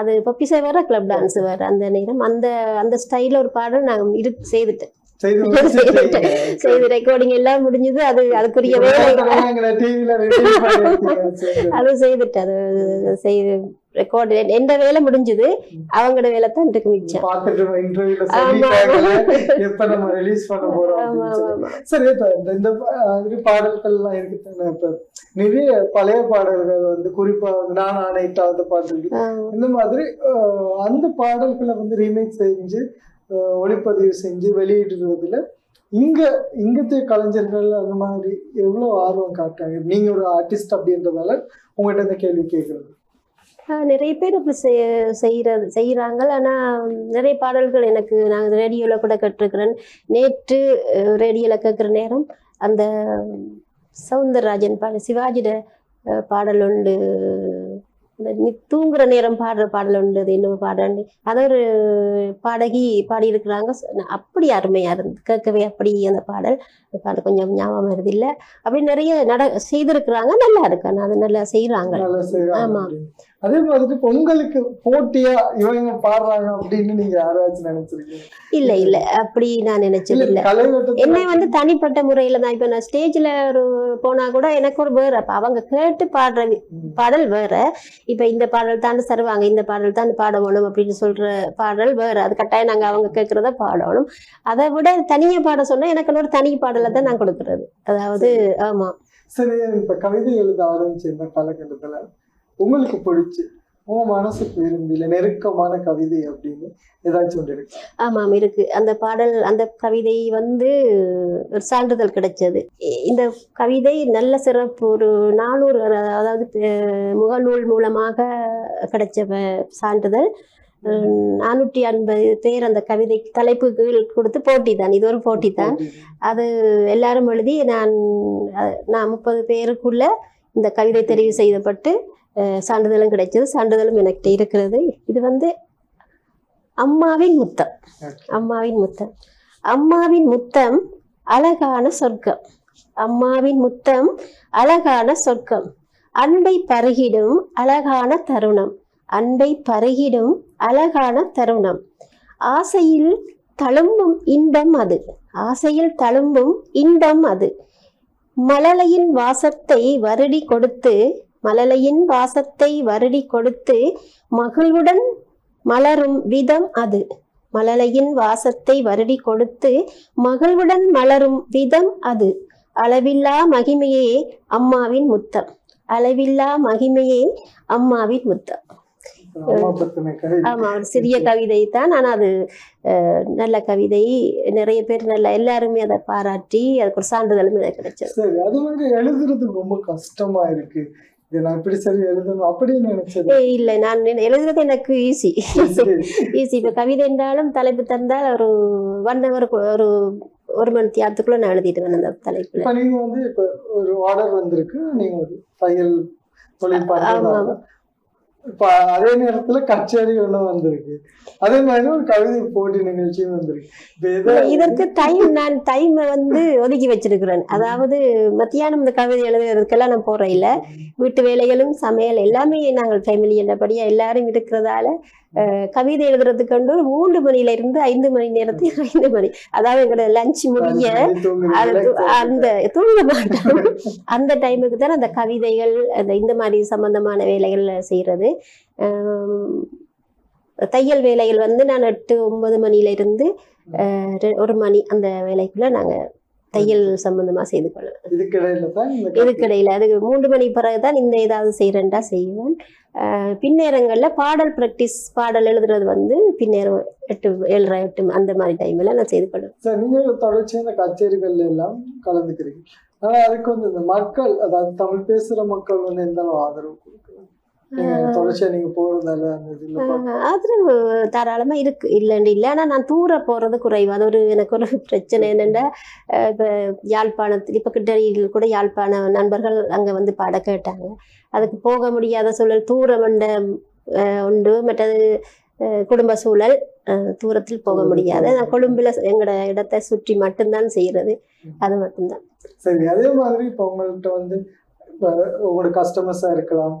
Speaker 2: அது பொப்பிசை வேற கிளப் டான்ஸ் வேற அந்த நேரம். அந்த அந்த ஸ்டைல்ல ஒரு பாடல் நான் இரு செய்துட்டேன்.
Speaker 1: செய்து
Speaker 2: ரெக்கார்டிங் எல்லாம் முடிஞ்சது. அது அதுக்குரிய வேலை அது செய்துட்டேன். அது செய்து ரெக்கார்டு எந்த வேலை முடிஞ்சது? அவங்களோட வேலை தான் இருக்கு மிச்சம்.
Speaker 1: எப்ப நம்ம ரிலீஸ் பண்ண போறோம் சரி இப்ப இந்த பாடல்கள்லாம் இருக்குதானே? இப்ப நிறைய பழைய பாடல்கள் வந்து குறிப்பா நான் ஆணையிட்டாத பாடல்கள்
Speaker 2: ஆஹ்
Speaker 1: இந்த மாதிரி அந்த பாடல்களை வந்து ரீமேக் செஞ்சு ஒளிப்பதிவு செஞ்சு வெளியிடுறதுல இங்க இங்கத்தைய கலைஞர்கள் அந்த மாதிரி எவ்வளவு ஆர்வம் காட்டுறாங்க? நீங்க ஒரு ஆர்டிஸ்ட் அப்படின்றதால உங்கள்கிட்ட இந்த கேள்வி கேட்கறது
Speaker 2: நிறைய பேர் அப்படி செய் செய்கிறது செய்கிறாங்க ஆனால் நிறைய பாடல்கள் எனக்கு நான் ரேடியோவில் கூட கேட்டிருக்கிறேன். நேற்று ரேடியோவில் கேட்குற நேரம் அந்த சவுந்தரராஜன் பாடல் சிவாஜிட பாடல் உண்டு. இந்த நீ தூங்குற நேரம் பாடுற பாடல் உண்டு. அது இன்னொரு பாடல் அதை ஒரு பாடகி பாடியிருக்கிறாங்க. அப்படி அருமையாக இருந்து கேட்கவே அப்படி அந்த பாடல். பாடல் கொஞ்சம் ஞாபகம் வருது இல்லை. அப்படி நிறைய நட செய்திருக்கிறாங்க. நல்லா இருக்கு. ஆனால் அது நல்லா செய்கிறாங்க
Speaker 1: நல்லா செய்யறாங்க
Speaker 2: ஆமா.
Speaker 1: அப்படின்னு. அதே மாதிரி இப்ப உங்களுக்கு போட்டியா இவங்க பாடுறாங்க அப்படின்னு நீங்க யாராச்சும் நினைச்சிருக்கீங்க?
Speaker 2: இல்ல இல்ல. அப்படி நான் நினைச்சது
Speaker 1: இல்ல
Speaker 2: என்னை வந்து தனிப்பட்ட முறையில தான். இப்ப நான் ஸ்டேஜ்ல ஒரு போனா கூட எனக்கு ஒரு வேற. அப்ப அவங்க கேட்டு பாடுற. பாடல் வேற. இப்ப இந்த பாடல் தான் தருவாங்க இந்த பாடல் தான் பாடணும் அப்படின்னு சொல்ற பாடல் வேற. அது கட்டாயம் நாங்க அவங்க கேட்கறத பாடணும். அதை விட தனியா பாட சொன்னா எனக்கு ஒரு தனி பாடலை தான் நான் கொடுக்கறது. அதாவது ஆமா.
Speaker 1: சரி இப்ப கவிதை எழுத ஆரம்பிச்ச இந்த காலகட்டத்துல உங்களுக்கு பிடிச்சு உங்க மனசுக்கு விரும்பி இல்ல நெருக்கமான கவிதை அப்படின்னு ஏதாச்சும் ஒன்று இருக்கு.
Speaker 2: ஆமாம் இருக்கு. அந்த பாடல் அந்த கவிதை வந்து ஒரு சான்றிதழ் கிடைச்சது. இந்த கவிதை நல்ல சிறப்பு ஒரு நானூறு அதாவது முகநூல் மூலமாக கிடைச்ச சான்றிதழ். நானூற்றி ஐம்பது பேர் அந்த கவிதை தலைப்புக்கு கொடுத்து போட்டி தான். இது ஒரு போட்டி தான். அது எல்லாரும் எழுதி நான் நான் முப்பது பேருக்குள்ள இந்த கவிதை தெரிவு செய்யப்பட்டு சான்றிதழும் கிடைச்சது சான்றிதழும் எனக்கிட்ட இருக்கிறது. இது வந்து அம்மாவின் முத்தம். அம்மாவின் முத்தம். அம்மாவின் முத்தம் அழகான சொர்க்கம். அம்மாவின் முத்தம் அழகான சொர்க்கம். அன்பை பருகிடும் அழகான தருணம். அன்பை பருகிடும் அழகான தருணம். ஆசையில் தழும்பும் இன்பம் அது. ஆசையில் தழும்பும் இன்பம் அது. மழலையின் வாசத்தை வருடி கொடுத்து மழலையின் வாசத்தை வருடி கொடுத்து மகிழ்வுடன் மலரும் விதம் அது. மழலையின் வாசத்தை வருடி கொடுத்து மகிழ்வுடன் மலரும் விதம் அது. அளவில்லா மகிமையே அம்மாவின் முத்தம். அளவில்லா மகிமையே அம்மாவின் முத்தம். ஆமா ஒரு சிறிய கவிதை தான். ஆனா அது அஹ், நல்ல கவிதை. நிறைய பேர் நல்ல எல்லாருமே அதை பாராட்டி அதுக்கு ஒரு சான்றிதழும் எனக்கு கிடைச்சது.
Speaker 1: அது மாதிரி எழுதுறது ரொம்ப கஷ்டமா இருக்கு. இதை நான் இப்படி சரி எழுதணும் அப்படின்னு நினைச்சது.
Speaker 2: ஏய், இல்லை நான் எழுதுறது எனக்கு ஈஸி ஈஸி இப்போ கவிதை என்றாலும் தலைப்பு தந்தால் ஒரு ஒன் ஹவர் ஒரு ஒரு மணி தியாரத்துக்குள்ள நான் எழுதிடுவேன் அந்த தலைப்புல.
Speaker 1: இப்ப வந்து இப்ப ஒரு ஆர்டர் வந்திருக்கு. நீங்க ஒரு தையல் தொழில் இப்ப அதே நேரத்துல கச்சேரி ஒண்ணு வந்திருக்கு. அதே மாதிரி ஒரு கவிதை போட்டி நிகழ்ச்சியும் வந்திருக்கு.
Speaker 2: இதற்கு டைம் நான் டைம் வந்து ஒதுக்கி வச்சிருக்கிறேன். அதாவது மத்தியானம் இந்த கவிதை எழுதுறதுக்கெல்லாம் நான் போறேன் இல்ல. வீட்டு வேலைகளும் சமையல் எல்லாமே நாங்கள் ஃபேமிலி என்றபடியா எல்லாரும் இருக்கிறதால கவிதை எழுதுறதுக்கு மூன்று மணில இருந்து ஐந்து மணி நேரத்துக்கு ஐந்து மணி. அதாவது எங்களோட லஞ்ச் முடிய அந்த தூங்க மாட்டோம். அந்த டைமுக்கு தான் அந்த கவிதைகள் அந்த இந்த மாதிரி சம்பந்தமான வேலைகள் செய்யறது தையல் வேலைகள் வந்து நான் எட்டு ஒன்பது மணில இருந்து ஒரு மணி அந்த வேலைக்குள்ள நாங்க தையல் சம்பந்தமா செய்து கொள்ளுவோம்
Speaker 1: இதுக்கிடையில
Speaker 2: அதுக்கு மூன்று மணி பிறகுதான் இந்த ஏதாவது செய்யறேன்டா செய்வேன். பின்னேரங்கள்ல பாடல் ப்ராக்டிஸ் பாடல் எழுதுறது வந்து பின்னேரம் எட்டு ஏழரை எட்டு அந்த மாதிரி டைம்ல நான் செய்து கொள்வேன்.
Speaker 1: சரி நீங்க தொடர்ச்சியா இந்த கச்சேரிகள்ல எல்லாம் கலந்துக்கிறீங்க. ஆனா அதுக்கு வந்து இந்த மக்கள் அதாவது தமிழ் பேசுற மக்கள் வந்து எந்த அளவு ஆதரவு கொடுக்குறாங்க
Speaker 2: ஆதரவு தாராளமா இருக்கு. இல்லைன்னு இல்லை ஆனா நான் தூர போறது குறைவு. அது ஒரு எனக்கு ஒரு பிரச்சனை என்னென்னா இப்போ யாழ்ப்பாணத்தில் இப்போ கிட்டடியில் கூட யாழ்ப்பாண நண்பர்கள் அங்க வந்து பாட கேட்டாங்க. அதுக்கு போக முடியாத சூழல் என்ற ஆஹ் உண்டு. மற்றது குடும்ப சூழல் தூரத்தில் போக முடியாது. நான் கொழும்புல எங்களோட இடத்தை சுற்றி மட்டும்தான் செய்யறது அது மட்டும்தான்.
Speaker 1: சரி அதே மாதிரி இப்போ உங்கள்கிட்ட வந்து உங்களோட கஸ்டமர்ஸா இருக்கலாம்.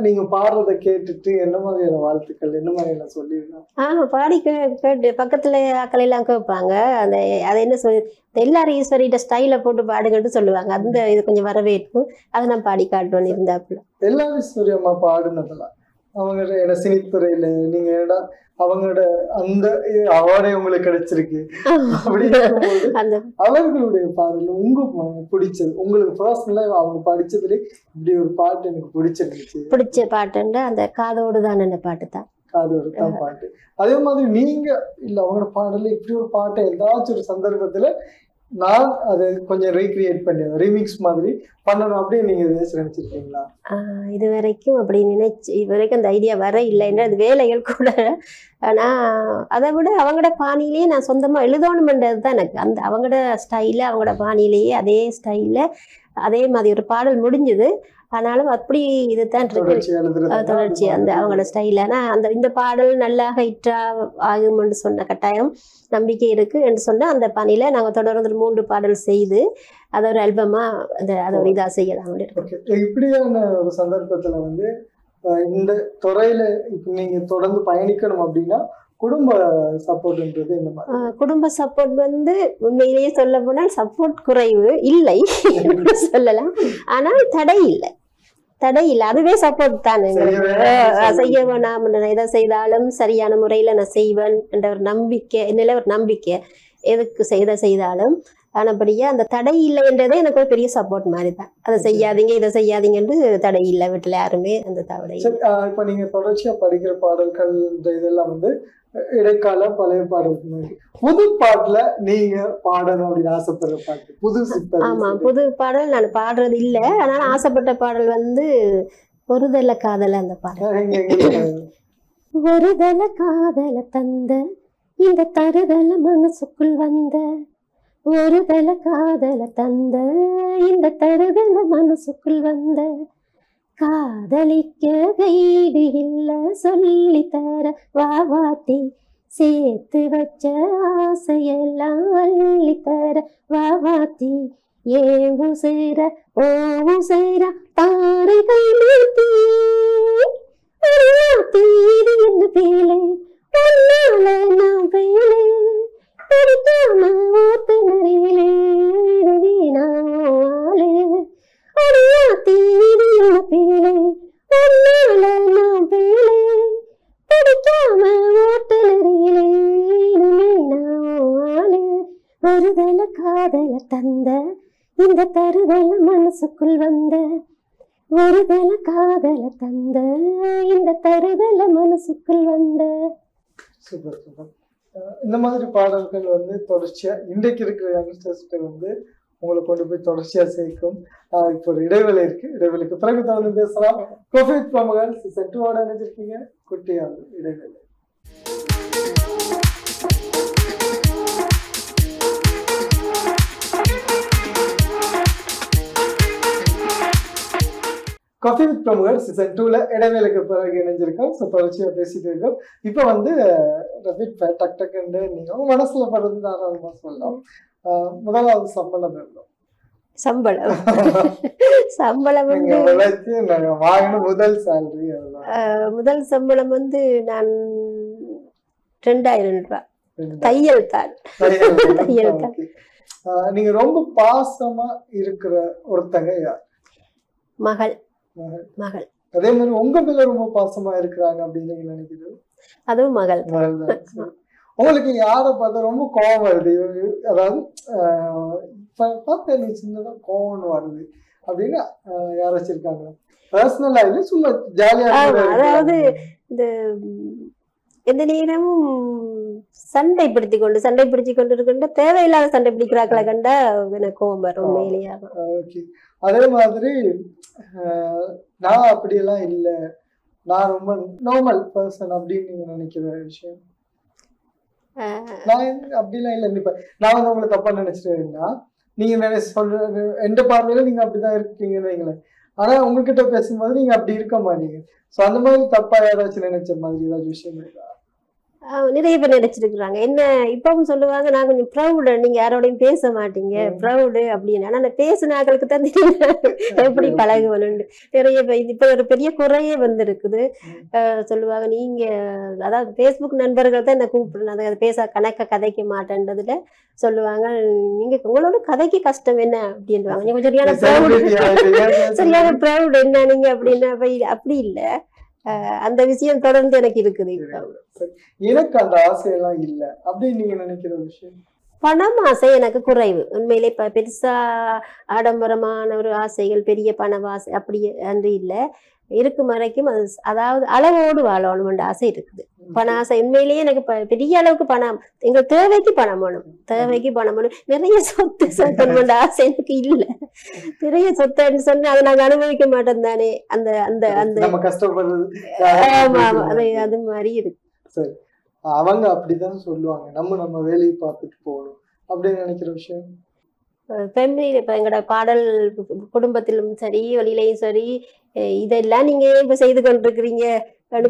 Speaker 1: நீங்க பாடுறத கேட்டுட்டு என்ன மாதிரியான வாழ்த்துக்கள் என்ன மாதிரியான சொல்லிருக்கலாம்
Speaker 2: ஆ பாடி கேட்டு பக்கத்துல ஆக்கள் எல்லாம் கேட்பாங்க அந்த அதை என்ன சொல் எல்லாரும் ஈஸ்வரிட்ட ஸ்டைல போட்டு பாடுங்கன்னு சொல்லுவாங்க. அந்த இது கொஞ்சம் வரவேற்பு. அதை நான் பாடி காட்டுவேன் இருந்தாப்புல.
Speaker 1: எல்லாரும் சூரியம்மா பாடுனதெல்லாம் அவங்களோட சினித்துறையில நீங்க ஏடா அவங்களோட அந்த அவார்டே உங்களுக்கு கிடைச்சிருக்கு. அப்படி இருக்கும்போது
Speaker 2: அந்த
Speaker 1: அவர்களுடைய பாடல் உங்க ம- பிடிச்சது. உங்களுக்கு பர்சனலா அவங்க படிச்சதுல இப்படி ஒரு பாட்டு எனக்கு பிடிச்சிருந்துச்சு
Speaker 2: பிடிச்ச பாட்டுன்ற அந்த காதோடு தான் அந்த பாட்டு தான்.
Speaker 1: காதோடு தான் பாட்டு. அதே மாதிரி நீங்க இல்ல அவங்களோட பாடல்ல இப்படி ஒரு பாட்டை ஏதாச்சும் ஒரு சந்தர்ப்பத்துல நான் அது கொஞ்சம் ரீக்ரியேட் பண்ணி ரீமிக்ஸ் மாதிரி பண்ணணும் அப்படின்னு நீங்க ஏதாச்சும் நினைச்சிருக்கீங்களா?
Speaker 2: இது வரைக்கும் அப்படி நினைச்சு இது வரைக்கும் அந்த ஐடியா வர இல்லை என்ற அது வேலைகள் கூட. ஆனா அதை விட அவங்களோட பாணியிலேயே நான் சொந்தமா எழுதணுமென்றது தான் எனக்கு. அந்த அவங்களோட ஸ்டைல அவங்களோட பாணியிலேயே அதே ஸ்டைலில் அதே மாதிரி ஒரு பாடல் முடிஞ்சுது. ஆனாலும் அப்படி இதுதான் இருக்கு.
Speaker 1: தொடர்ச்சி
Speaker 2: அந்த அவங்களோட ஸ்டைல் ஆனா அந்த இந்த பாடல் நல்லா ஹைட்டா ஆகும்னு சொன்ன கட்டாயம் நம்பிக்கை இருக்கு என்று சொன்னா அந்த பாணியில நாங்க தொடர்ந்து மூன்று பாடல் செய்து அதை ஒரு ஆல்பமா அந்த அதை ஒரு இதா செய்யலாம்
Speaker 1: இப்படியான ஒரு சந்தர்ப்பத்துல வந்து இந்த துறையில நீங்க தொடர்ந்து பயணிக்கணும் அப்படின்னா குடும்ப சப்போர்ட்ன்றது என்ன
Speaker 2: குடும்ப சப்போர்ட் வந்து உண்மையிலேயே சொல்ல போனால் சப்போர்ட் குறைவு இல்லை. என்று சொல்லலாம். ஆனால் தடை இல்லை. தடை இல்லை அதுவே சப்போர்ட் தான்.
Speaker 1: செய்ய வேணாம்
Speaker 2: எதை செய்தாலும் சரியான முறையில நான் செய்வேன் என்ற ஒரு நம்பிக்கை என்னில ஒரு நம்பிக்கை எதுக்கு செய்த செய்தாலும். ஆனபடியா அந்த தடை இல்லைன்றதே எனக்கு ஒரு பெரிய சப்போர்ட் மாதிரி தான். அதை செய்யாதீங்க இதை செய்யாதீங்கன்னு தடை இல்லை. வீட்டுல யாருமே அந்த
Speaker 1: அஹ், இப்ப நீங்க தொடர்ச்சியா படிக்கிற பாடல்கள் இந்த இதெல்லாம் வந்து இடைக்கால பழைய மாதிரி. புது பாட்டுல நீங்க பாடணும் அப்படின்னு ஆசைப்படுற பாட்டு. புது
Speaker 2: ஆமா புது பாடல் நான் பாடுறது இல்ல. ஆனாலும் ஆசைப்பட்ட பாடல் வந்து ஒருதல காதல அந்த பாடல். ஒருதல காதல தந்த இந்த தருதல மனசுக்குள் வந்த ஒருதல காதல தந்த இந்த தருதல மனசுக்குள் வந்த காதலிக்க கைடு இல்ல சொல்லி தர வாவாட்டி சேர்த்து வச்ச ஆசையெல்லாம் அள்ளி தர வாவாத்தி ஏ உசைர ஓ உசைர தாரை கை நீட்டி இது என்ன பேலே உன்னால நான் பேலே படிக்காம ஓத்து நரையிலே நான் ஆளே. தீது பேலே உன்னால நான் பேலே படிக்காம ஓட்டு ஒருதல காதல தந்த இந்த தருதல மனசுக்குள் வந்த ஒருதல காதல தந்த இந்த தருதல மனசுக்குள் வந்த
Speaker 1: சூப்பர் சூப்பர் இந்த மாதிரி பாடல்கள் வந்து தொடர்ச்சியா இன்றைக்கு இருக்கிற யங்ஸ்டர்ஸ்க்கு வந்து உங்களை கொண்டு போய் தொடர்ச்சியா சேர்க்கும். இப்போ ஒரு இடைவெளி இருக்கு. இடைவெளிக்கு பிறகு தொடர்ந்து பேசலாம். கோஃபித் பிரமுகர் செட்டுவோட நினைச்சிருக்கீங்க குட்டியா இடைவெளி. காஃபி வித் பிரமுகர் சீசன் டூல இடைவேளைக்கு பிறகு இணைஞ்சிருக்கோம். ஸோ தொடர்ச்சியாக பேசிட்டு இருக்கோம். இப்போ வந்து ரபிட் டக் டக்குன்னு நீங்கள் மனசில் மனசுல படுறது சொல்லலாம் முதலாவது சம்பளம் எவ்வளோ
Speaker 2: சம்பளம் சம்பளம் வந்து
Speaker 1: முதல் சேலரி
Speaker 2: முதல் சம்பளம் வந்து நான் ரெண்டாயிரம் ரூபாய். தையல் தான்
Speaker 1: தையல்
Speaker 2: தான்.
Speaker 1: நீங்க ரொம்ப பாசமா இருக்கிற ஒருத்தங்க யார்?
Speaker 2: மகள்
Speaker 1: மகள். அதே மாதிரி உங்க மேல ரொம்ப பாசமா இருக்கிறாங்க அப்படின்னு நீங்க நினைக்கிறது
Speaker 2: அதுவும் மகள்.
Speaker 1: மகள். உங்களுக்கு யாரை பார்த்தா ரொம்ப கோவம் வருது? அதாவது இப்ப பார்த்தா நீ சின்னதா கோவம்னு வருது. அப்படின்னு யாராச்சும் இருக்காங்க பர்சனலா இல்லை சும்மா ஜாலியா
Speaker 2: ஆமா, அதாவது இந்த எந்த நேரமும் சண்டை பிடித்து கொண்டு சண்டை பிடிச்சு கொண்டு இருக்கின்ற தேவையில்லாத சண்டை பிடிக்கிறாக்களை கண்டா எனக்கு கோவம் வரும் உண்மையிலேயே.
Speaker 1: ஓகே அதே மாதிரி நான் அப்படியெல்லாம் இல்லை. நான் ரொம்ப நார்மல் பர்சன் அப்படின்னு நீங்க நினைக்கிற விஷயம்? நான் அப்படிலாம் இல்லை இப்ப நான் வந்து உங்களை தப்பா நினைச்சிட்டேன்னா நீங்க நினைச்சு சொல்ற எந்த பார்வையில நீங்க அப்படிதான் இருக்கீங்கன்னு வைங்களேன். ஆனா உங்ககிட்ட பேசும்போது நீங்க அப்படி இருக்க மாட்டீங்க. சோ அந்த மாதிரி தப்பா யாராச்சும் நினைச்ச மாதிரி ஏதாச்சும் விஷயம் இருக்கா?
Speaker 2: நிறைய பேர் நினைச்சிருக்கிறாங்க. என்ன இப்பவும் சொல்லுவாங்க நான் கொஞ்சம் ப்ரௌடு நீங்க யாரோடையும் பேச மாட்டீங்க. ப்ரௌடு அப்படின்னு. ஆனா நான் பேசின ஆட்களுக்கு தான் தெரியும். எப்படி பழகுவனுண்டு நிறைய இப்ப ஒரு பெரிய குறையே வந்திருக்குது. சொல்லுவாங்க நீங்க அதாவது ஃபேஸ்புக் நண்பர்கள் தான் என்ன கூப்பிடுறேன் அதை பேச கணக்க கதைக்க மாட்டேன்றதுல சொல்லுவாங்க. நீங்க உங்களோட கதைக்கு கஷ்டம் என்ன அப்படின்றாங்க நீங்க கொஞ்சம் சரியான ப்ரௌடு. சரியான ப்ரௌட் என்ன நீங்க அப்படின்னு. அப்படி இல்ல. அந்த விஷயம் தொடர்ந்து எனக்கு இருக்குது.
Speaker 1: எனக்கு அந்த ஆசையெல்லாம் இல்ல. அப்படின்னு நீங்க நினைக்கிற விஷயம்?
Speaker 2: பணம் ஆசை எனக்கு குறைவு. உண்மையிலே இப்ப பெருசா ஆடம்பரமான ஒரு ஆசைகள் பெரிய பண ஆசை அப்படி அன்று இல்லை. இருக்கும் வரைக்கும் அது அதாவது அளவோடு வாழணும்ன்ற ஆசை இருக்குது. பண ஆசை உண்மையிலேயே எனக்கு பெரிய அளவுக்கு பணம் எங்க தேவைக்கு பணம் வேணும். தேவைக்கு பணம் வேணும். நிறைய சொத்து சேர்க்கணும்ன்ற ஆசை எனக்கு இல்ல. நிறைய சொத்துன்னு சொன்னா அதை நாங்க அனுபவிக்க மாட்டோம் தானே. அந்த அந்த அந்த ஆமா ஆமா. அது அது மாதிரி இருக்கு.
Speaker 1: அவங்க அப்படிதான் சொல்லுவாங்க. நம்ம நம்ம வேலையை பார்த்துட்டு போகணும் அப்படின்னு நினைக்கிற விஷயம்?
Speaker 2: ஃபேமிலி இப்போ எங்களோட பாடல் குடும்பத்திலும் சரி வழியிலையும் சரி இதெல்லாம் நீங்க ஏன் இப்ப செய்து கொண்டிருக்கிறீங்க?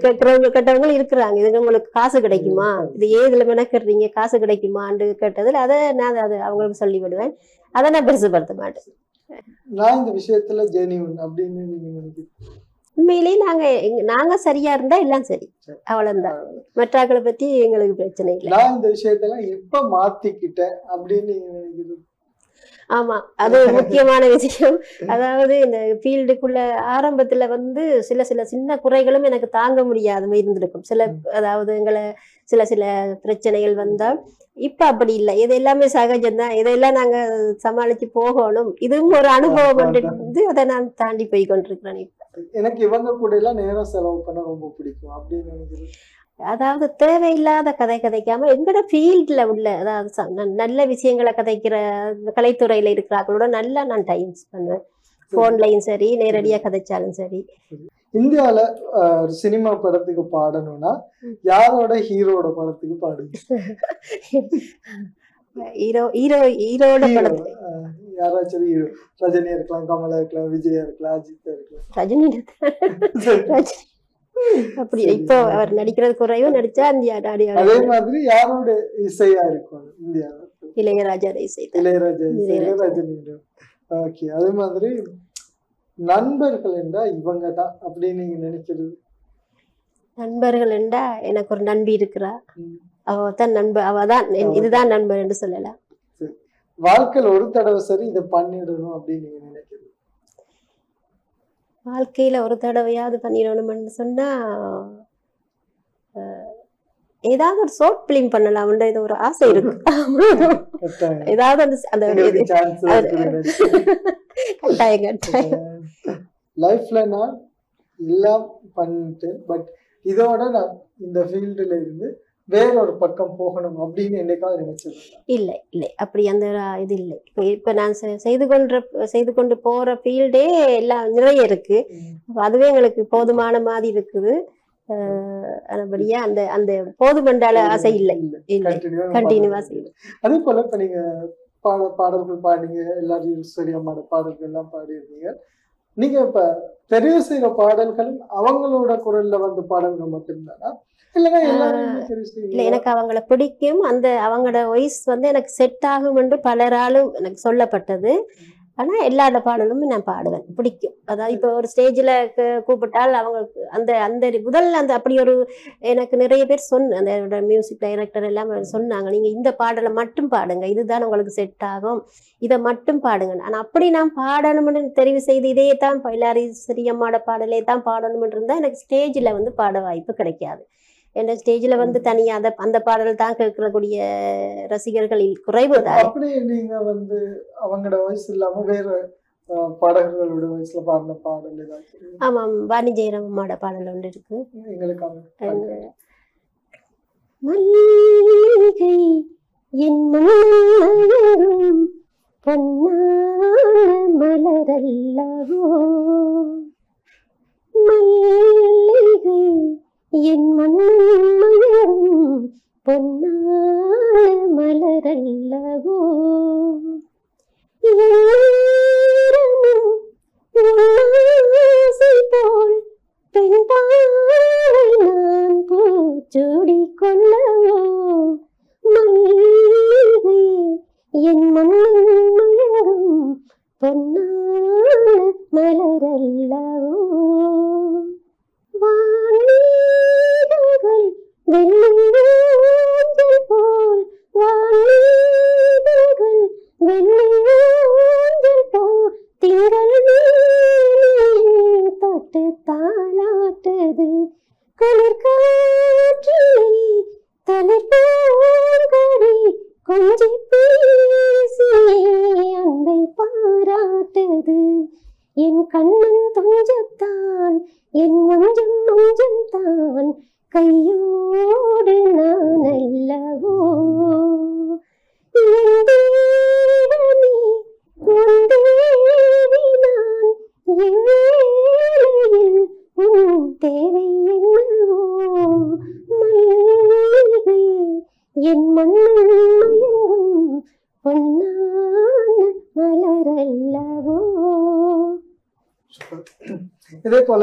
Speaker 2: கேட்கறவங்க கேட்டவங்களும் இருக்கிறாங்க. இதுக்கு உங்களுக்கு காசு கிடைக்குமா? இது ஏன் இதுல மெனக்கிடுறீங்க? காசு கிடைக்குமான்னு கேட்டதுல அதை நான் அதை அவங்களுக்கு சொல்லி விடுவேன் அதை நான் பெருசுபடுத்த மாட்டேன்.
Speaker 1: நான் இந்த விஷயத்துல ஜெனிவன் அப்படின்னு நீங்க
Speaker 2: உண்மையிலேயே நாங்க நாங்க சரியா இருந்தா எல்லாம் சரி.
Speaker 1: சரி.
Speaker 2: அவ்வளவுதான். மற்றாக்களை பத்தி எங்களுக்கு பிரச்சனை இல்லை.
Speaker 1: நான் இந்த விஷயத்தெல்லாம் எப்ப மாத்திக்கிட்டேன் அப்படின்னு நீங்க நினைக்கிறது
Speaker 2: ஆமா அது முக்கியமான விஷயம். அதாவது இந்த ஃபீல்டுக்குள்ள ஆரம்பத்துல வந்து சில சில சின்ன குறைகளும் எனக்கு தாங்க முடியாத இருந்திருக்கும். சில அதாவது எங்களை சில சில பிரச்சனைகள் வந்தால் இப்ப அப்படி இல்லை. இது எல்லாமே சகஜம்தான் இதெல்லாம் நாங்க சமாளிச்சு போகணும். இதுவும் ஒரு அனுபவம் வந்து அதை நான் தாண்டி போய் கொண்டிருக்கிறேன்
Speaker 1: எனக்கு இவங்க கூட எல்லாம் நேரம் செலவு பண்ண ரொம்ப பிடிக்கும். அப்படின்னு
Speaker 2: அதாவது தேவையில்லாத கதை கதைக்காம எங்கட ஃபீல்ட்ல உள்ள அதாவது நல்ல விஷயங்களை கதைக்கிற கலைத்துறையில இருக்கிறாங்களோட நல்லா நான் டைம் பண்ணுவேன். போன்லயும் சரி நேரடியா கதைச்சாலும் சரி.
Speaker 1: ஒரு சினிமா படத்துக்கு பாடணும்னா யாரோட ஹீரோட படத்துக்கு பாடுங்க
Speaker 2: ஹீரோ ஹீரோ ஹீரோட
Speaker 1: அஹ், யாராச்சும் ஹீரோ ரஜினியா இருக்கலாம் கமலா இருக்கலாம் விஜயா இருக்கலாம் அஜித்தா இருக்கலாம்.
Speaker 2: ரஜினி ரஜினி அப்படி இப்போ அவர் நடிக்கிறது குறைவோ நடிச்சா
Speaker 1: அதே மாதிரி யாரோட இசையா இருக்கும் இந்தியாவில்
Speaker 2: இளையராஜா இசை
Speaker 1: இளையராஜா ஓகே அதே மாதிரி நண்பர்கள் என்றா இவங்க தான் அப்படின்னு நீங்க நினைக்கிறது?
Speaker 2: நண்பர்கள் என்றா எனக்கு ஒரு நண்பி இருக்கிறா. அவ தான் நண்பர் அவ தான் இதுதான் நண்பர் என்று சொல்லலாம்.
Speaker 1: வாழ்க்கையில ஒரு தடவை சரி இதை பண்ணிடணும் அப்படின்னு நீங்க
Speaker 2: வாழ்க்கையில ஒரு தடவையாவது பண்ணிடணும்னு சொன்னா அஹ், ஏதாவது ஒரு ஷார்ட் பிலிம் பண்ணலாம்ன்ற இது ஒரு ஆசை இருக்கு. ஏதாவது அந்த அந்த. கட்டாயம் கட்டாயம்
Speaker 1: லைஃப்ல நான் எல்லாம் பண்ணிட்டேன் பட் இதோட நான் இந்த ஃபீல்டுல இருந்து வேற ஒரு பக்கம் போகணும் அப்படின்னு என்னைக்காவது நினைச்சது
Speaker 2: இல்லை இல்லை. அப்படி அந்த இது இல்லை. இப்போ இப்போ நான் செய்து கொண்ட செய்து கொண்டு போற ஃபீல்டே எல்லாம் நிறைய இருக்கு. அதுவே எங்களுக்கு போதுமான மாதிரி இருக்குது. அதுபடியா அந்த அந்த போதுமண்டால ஆசை இல்லை.
Speaker 1: கண்டினியூவா
Speaker 2: செய்யும்
Speaker 1: அதே போல இப்ப நீங்க பாட பாடல்கள் பாடிங்க எல்லாரையும் சரியமான பாடல்கள் எல்லாம் பாடியிருந்தீங்க நீங்க இப்ப தெரிவு செய்யற பாடல்களும் அவங்களோட குரல்ல வந்து பாடல்கள் மட்டும்தானா
Speaker 2: இல்லை? எனக்கு அவங்கள பிடிக்கும். அந்த அவங்களோட வாய்ஸ் வந்து எனக்கு செட் ஆகும் என்று பலராலும் எனக்கு சொல்லப்பட்டது. ஆனால் எல்லாரோட பாடலும் நான் பாடுவேன். பிடிக்கும். அதாவது இப்போ ஒரு ஸ்டேஜில் கூப்பிட்டால் அவங்களுக்கு அந்த அந்த முதல்ல அந்த அப்படி ஒரு எனக்கு நிறைய பேர் சொன்ன அந்த மியூசிக் டைரக்டர் எல்லாம் சொன்னாங்க நீங்கள் இந்த பாடலை மட்டும் பாடுங்க. இதுதான் உங்களுக்கு செட் ஆகும். இதை மட்டும் பாடுங்க. ஆனால் அப்படி நான் பாடணும்னு தெரிவு செய்து இதே தான் பயிலாரி சிறியம்மாட பாடலே தான் பாடணும்னு இருந்தால் எனக்கு ஸ்டேஜில் வந்து பாட வாய்ப்பு கிடைக்காது. என்ற ஸ்டேஜில் வந்து தனியாக அந்த அந்த பாடல் தான் கேட்கக்கூடிய ரசிகர்கள் குறைவு
Speaker 1: அப்படி நீங்க வந்து அவங்களோட வயசு இல்லாம வேற பாடகர்களோட வயசுல பாடின பாடல் ஏதாச்சும்
Speaker 2: ஆமாம் வாணி ஜெயராமோட பாடல் ஒன்று இருக்கு. மல்லிகை என் மன்னரும் பொன்னான மலரல்லவோ? மல்லிகை என் மன்னரும் பொன்னான மலரல்லவோ? போல் பெண்பாளை நான் பூச்சூடி கொள்ளவோ? மல்லிகை என் மண்மயரும் பொன்னால மலரல்லவோ? வானீதங்கள் வெள்ளி போல் வானீதங்கள் வெள்ளி போல் திங்கள் நீரில் தொட்டு தாளாட்டுது. குளிர் காற்றிலே தளிர் கொஞ்சி பேசியே அன்பை பாராட்டது. என் கண்ணன் துஞ்சத்தான் என் மஞ்சம் மஞ்சம் தான் கையோடு நான் அல்லவோ? என் தேவை என்னவோ? மல்லிகை என் பொன்னான மலரல்லவோ
Speaker 1: இதே போல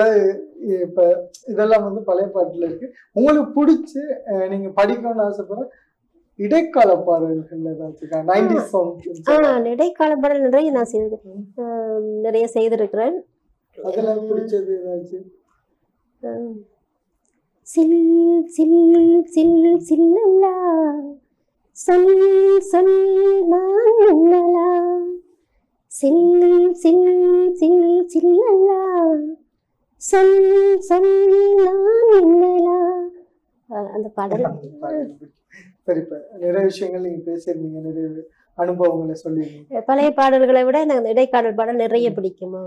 Speaker 1: இப்ப இதெல்லாம் வந்து பழைய பாட்டுல இருக்கு. உங்களுக்கு பிடிச்சு நீங்க படிக்கணும்னு ஆசைப்படுற இடைக்கால பாடல்கள் ஏதாச்சும்
Speaker 2: இடைக்கால பாடல் நிறைய நான் செய்து நிறைய செய்திருக்கிறேன்.
Speaker 1: அதுல பிடிச்சது ஏதாச்சும்
Speaker 2: சில் சில் சில் சில்லல்லா. சொல் சொல் நான் உன்னலா. சில் சில் சில் சில்லல்லா சொல் சொல் நான் உன்னலா அந்த பாடல்.
Speaker 1: சரி இப்ப நிறைய விஷயங்கள் நீங்க பேசியிருந்தீங்க நிறைய அனுபவங்களை சொல்லியிருந்தீங்க.
Speaker 2: பழைய பாடல்களை விட எனக்கு இடைக்காடல் பாடல் நிறைய பிடிக்குமா.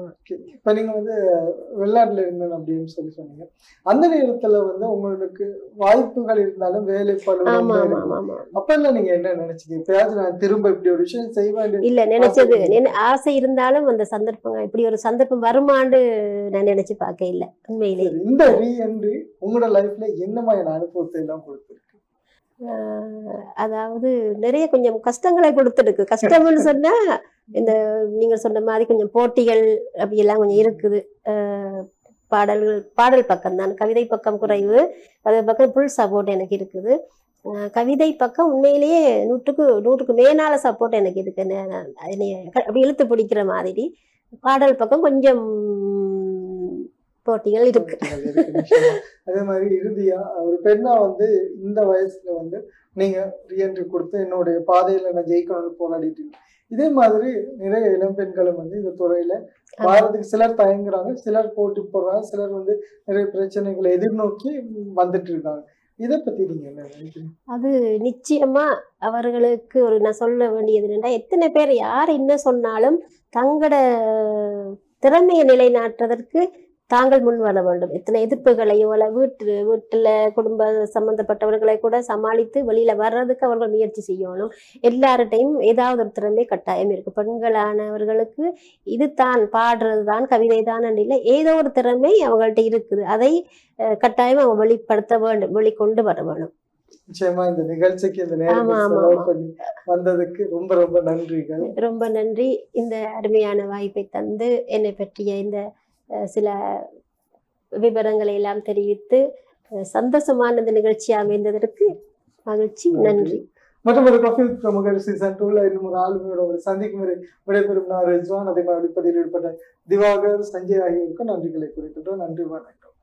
Speaker 1: இப்ப நீங்க வந்து வெளிநாட்டுல இருந்தேன் அப்படின்னு சொல்லி சொன்னீங்க. அந்த நேரத்துல வந்து உங்களுக்கு வாய்ப்புகள் இருந்தாலும் வேலை பளு
Speaker 2: ஆமா
Speaker 1: ரொம்ப
Speaker 2: ஆமா
Speaker 1: இருக்கும்.
Speaker 2: ஆமா ஆமா.
Speaker 1: அப்பெல்லாம் நீங்க என்ன நினைச்சீங்க? இப்பயாச்சும் நான் திரும்ப இப்படி ஒரு விஷயம் செய்வேன்
Speaker 2: இல்ல நினைச்சது. நினை- ஆசை இருந்தாலும் அந்த சந்தர்ப்பம் இப்படி ஒரு சந்தர்ப்பம் வருமாண்டு நான் நினைச்சு பார்க்க இல்ல உண்மையிலே
Speaker 1: இந்த ரீஎன்ட்ரி உங்களோட லைஃப்ல என்ன மாதிரியான அனுபவத்தை எல்லாம் கொடுத்துருக்கு?
Speaker 2: அதாவது நிறைய கொஞ்சம் கஷ்டங்களை கொடுத்துருக்கு. கஷ்டம்னு சொன்னா இந்த நீங்க சொன்ன மாதிரி கொஞ்சம் போட்டிகள் அப்படியெல்லாம் கொஞ்சம் இருக்குது. பாடல்கள் பாடல் பக்கம் தான். கவிதை பக்கம் குறைவு. அது பக்கம் ஃபுல் சப்போர்ட் எனக்கு இருக்குது. கவிதை பக்கம் உண்மையிலேயே நூற்றுக்கு நூற்றுக்கு மேனால சப்போர்ட் எனக்கு இருக்கு என்னை அப்படி இழுத்து பிடிக்கிற மாதிரி. பாடல் பக்கம் கொஞ்சம் போட்டிகள் இருக்கு.
Speaker 1: அதே மாதிரி இறுதியா ஒரு பெண்ணா வந்து இந்த வயசுல வந்து நீங்க ரீஎன்ட்ரி கொடுத்து என்னுடைய பாதையில நான் ஜெயிக்கணும்னு போராடிட்டு. இதே மாதிரி நிறைய இளம் பெண்களும் வந்து இந்த துறையில வாரத்துக்கு சிலர் தயங்குறாங்க சிலர் போட்டி போடுறாங்க சிலர் வந்து நிறைய பிரச்சனைகளை எதிர்நோக்கி வந்துட்டு இருக்காங்க இதை பத்தி நீங்க என்ன நினைக்கிறீங்க
Speaker 2: அது நிச்சயமா அவர்களுக்கு ஒரு நான் சொல்ல வேண்டியது என்னன்னா எத்தனை பேர் யார் என்ன சொன்னாலும் தங்களோட திறமையை நிலைநாட்டுவதற்கு தாங்கள் முன் வர வேண்டும். எத்தனை எதிர்ப்புகளையோ அல்ல வீட்டு வீட்டுல குடும்ப சம்பந்தப்பட்டவர்களை கூட சமாளித்து வெளியில வர்றதுக்கு அவர்கள் முயற்சி செய்யணும். எல்லார்ட்டையும் ஏதாவது ஒரு திறமை கட்டாயம் இருக்கு. பெண்களானவர்களுக்கு இது தான் பாடுறது தான் கவிதை தான் இல்லை ஏதோ ஒரு திறமை அவங்கள்ட்ட இருக்குது. அதை கட்டாயம் அவங்க வெளிப்படுத்த வேண்டும் வெளிக்கொண்டு வர வேணும்
Speaker 1: நிச்சயமா இந்த நிகழ்ச்சிக்கு இந்த. பண்ணி வந்ததுக்கு ரொம்ப ரொம்ப நன்றிகள்.
Speaker 2: ரொம்ப நன்றி. இந்த அருமையான வாய்ப்பை தந்து என்னை பற்றிய இந்த சில விவரங்களை எல்லாம் தெரிவித்து அஹ், சந்தோஷமான இந்த நிகழ்ச்சி அமைந்ததற்கு மகிழ்ச்சி. நன்றி.
Speaker 1: மற்றும் ஒரு கஃபி பிரமுகர் சீசன் டூல இன்னும் ஒரு ஆளுமையோட உங்களை சந்திக்கும் வரை விடைபெறும் நான் ரிஜ்வான் அதே மாதிரி ஒளிப்பதில் ஈடுபட்ட திவாகர் சஞ்சய் ஆகியோருக்கும் நன்றிகளை குறிப்பிட்டோம் நன்றி வணக்கம்.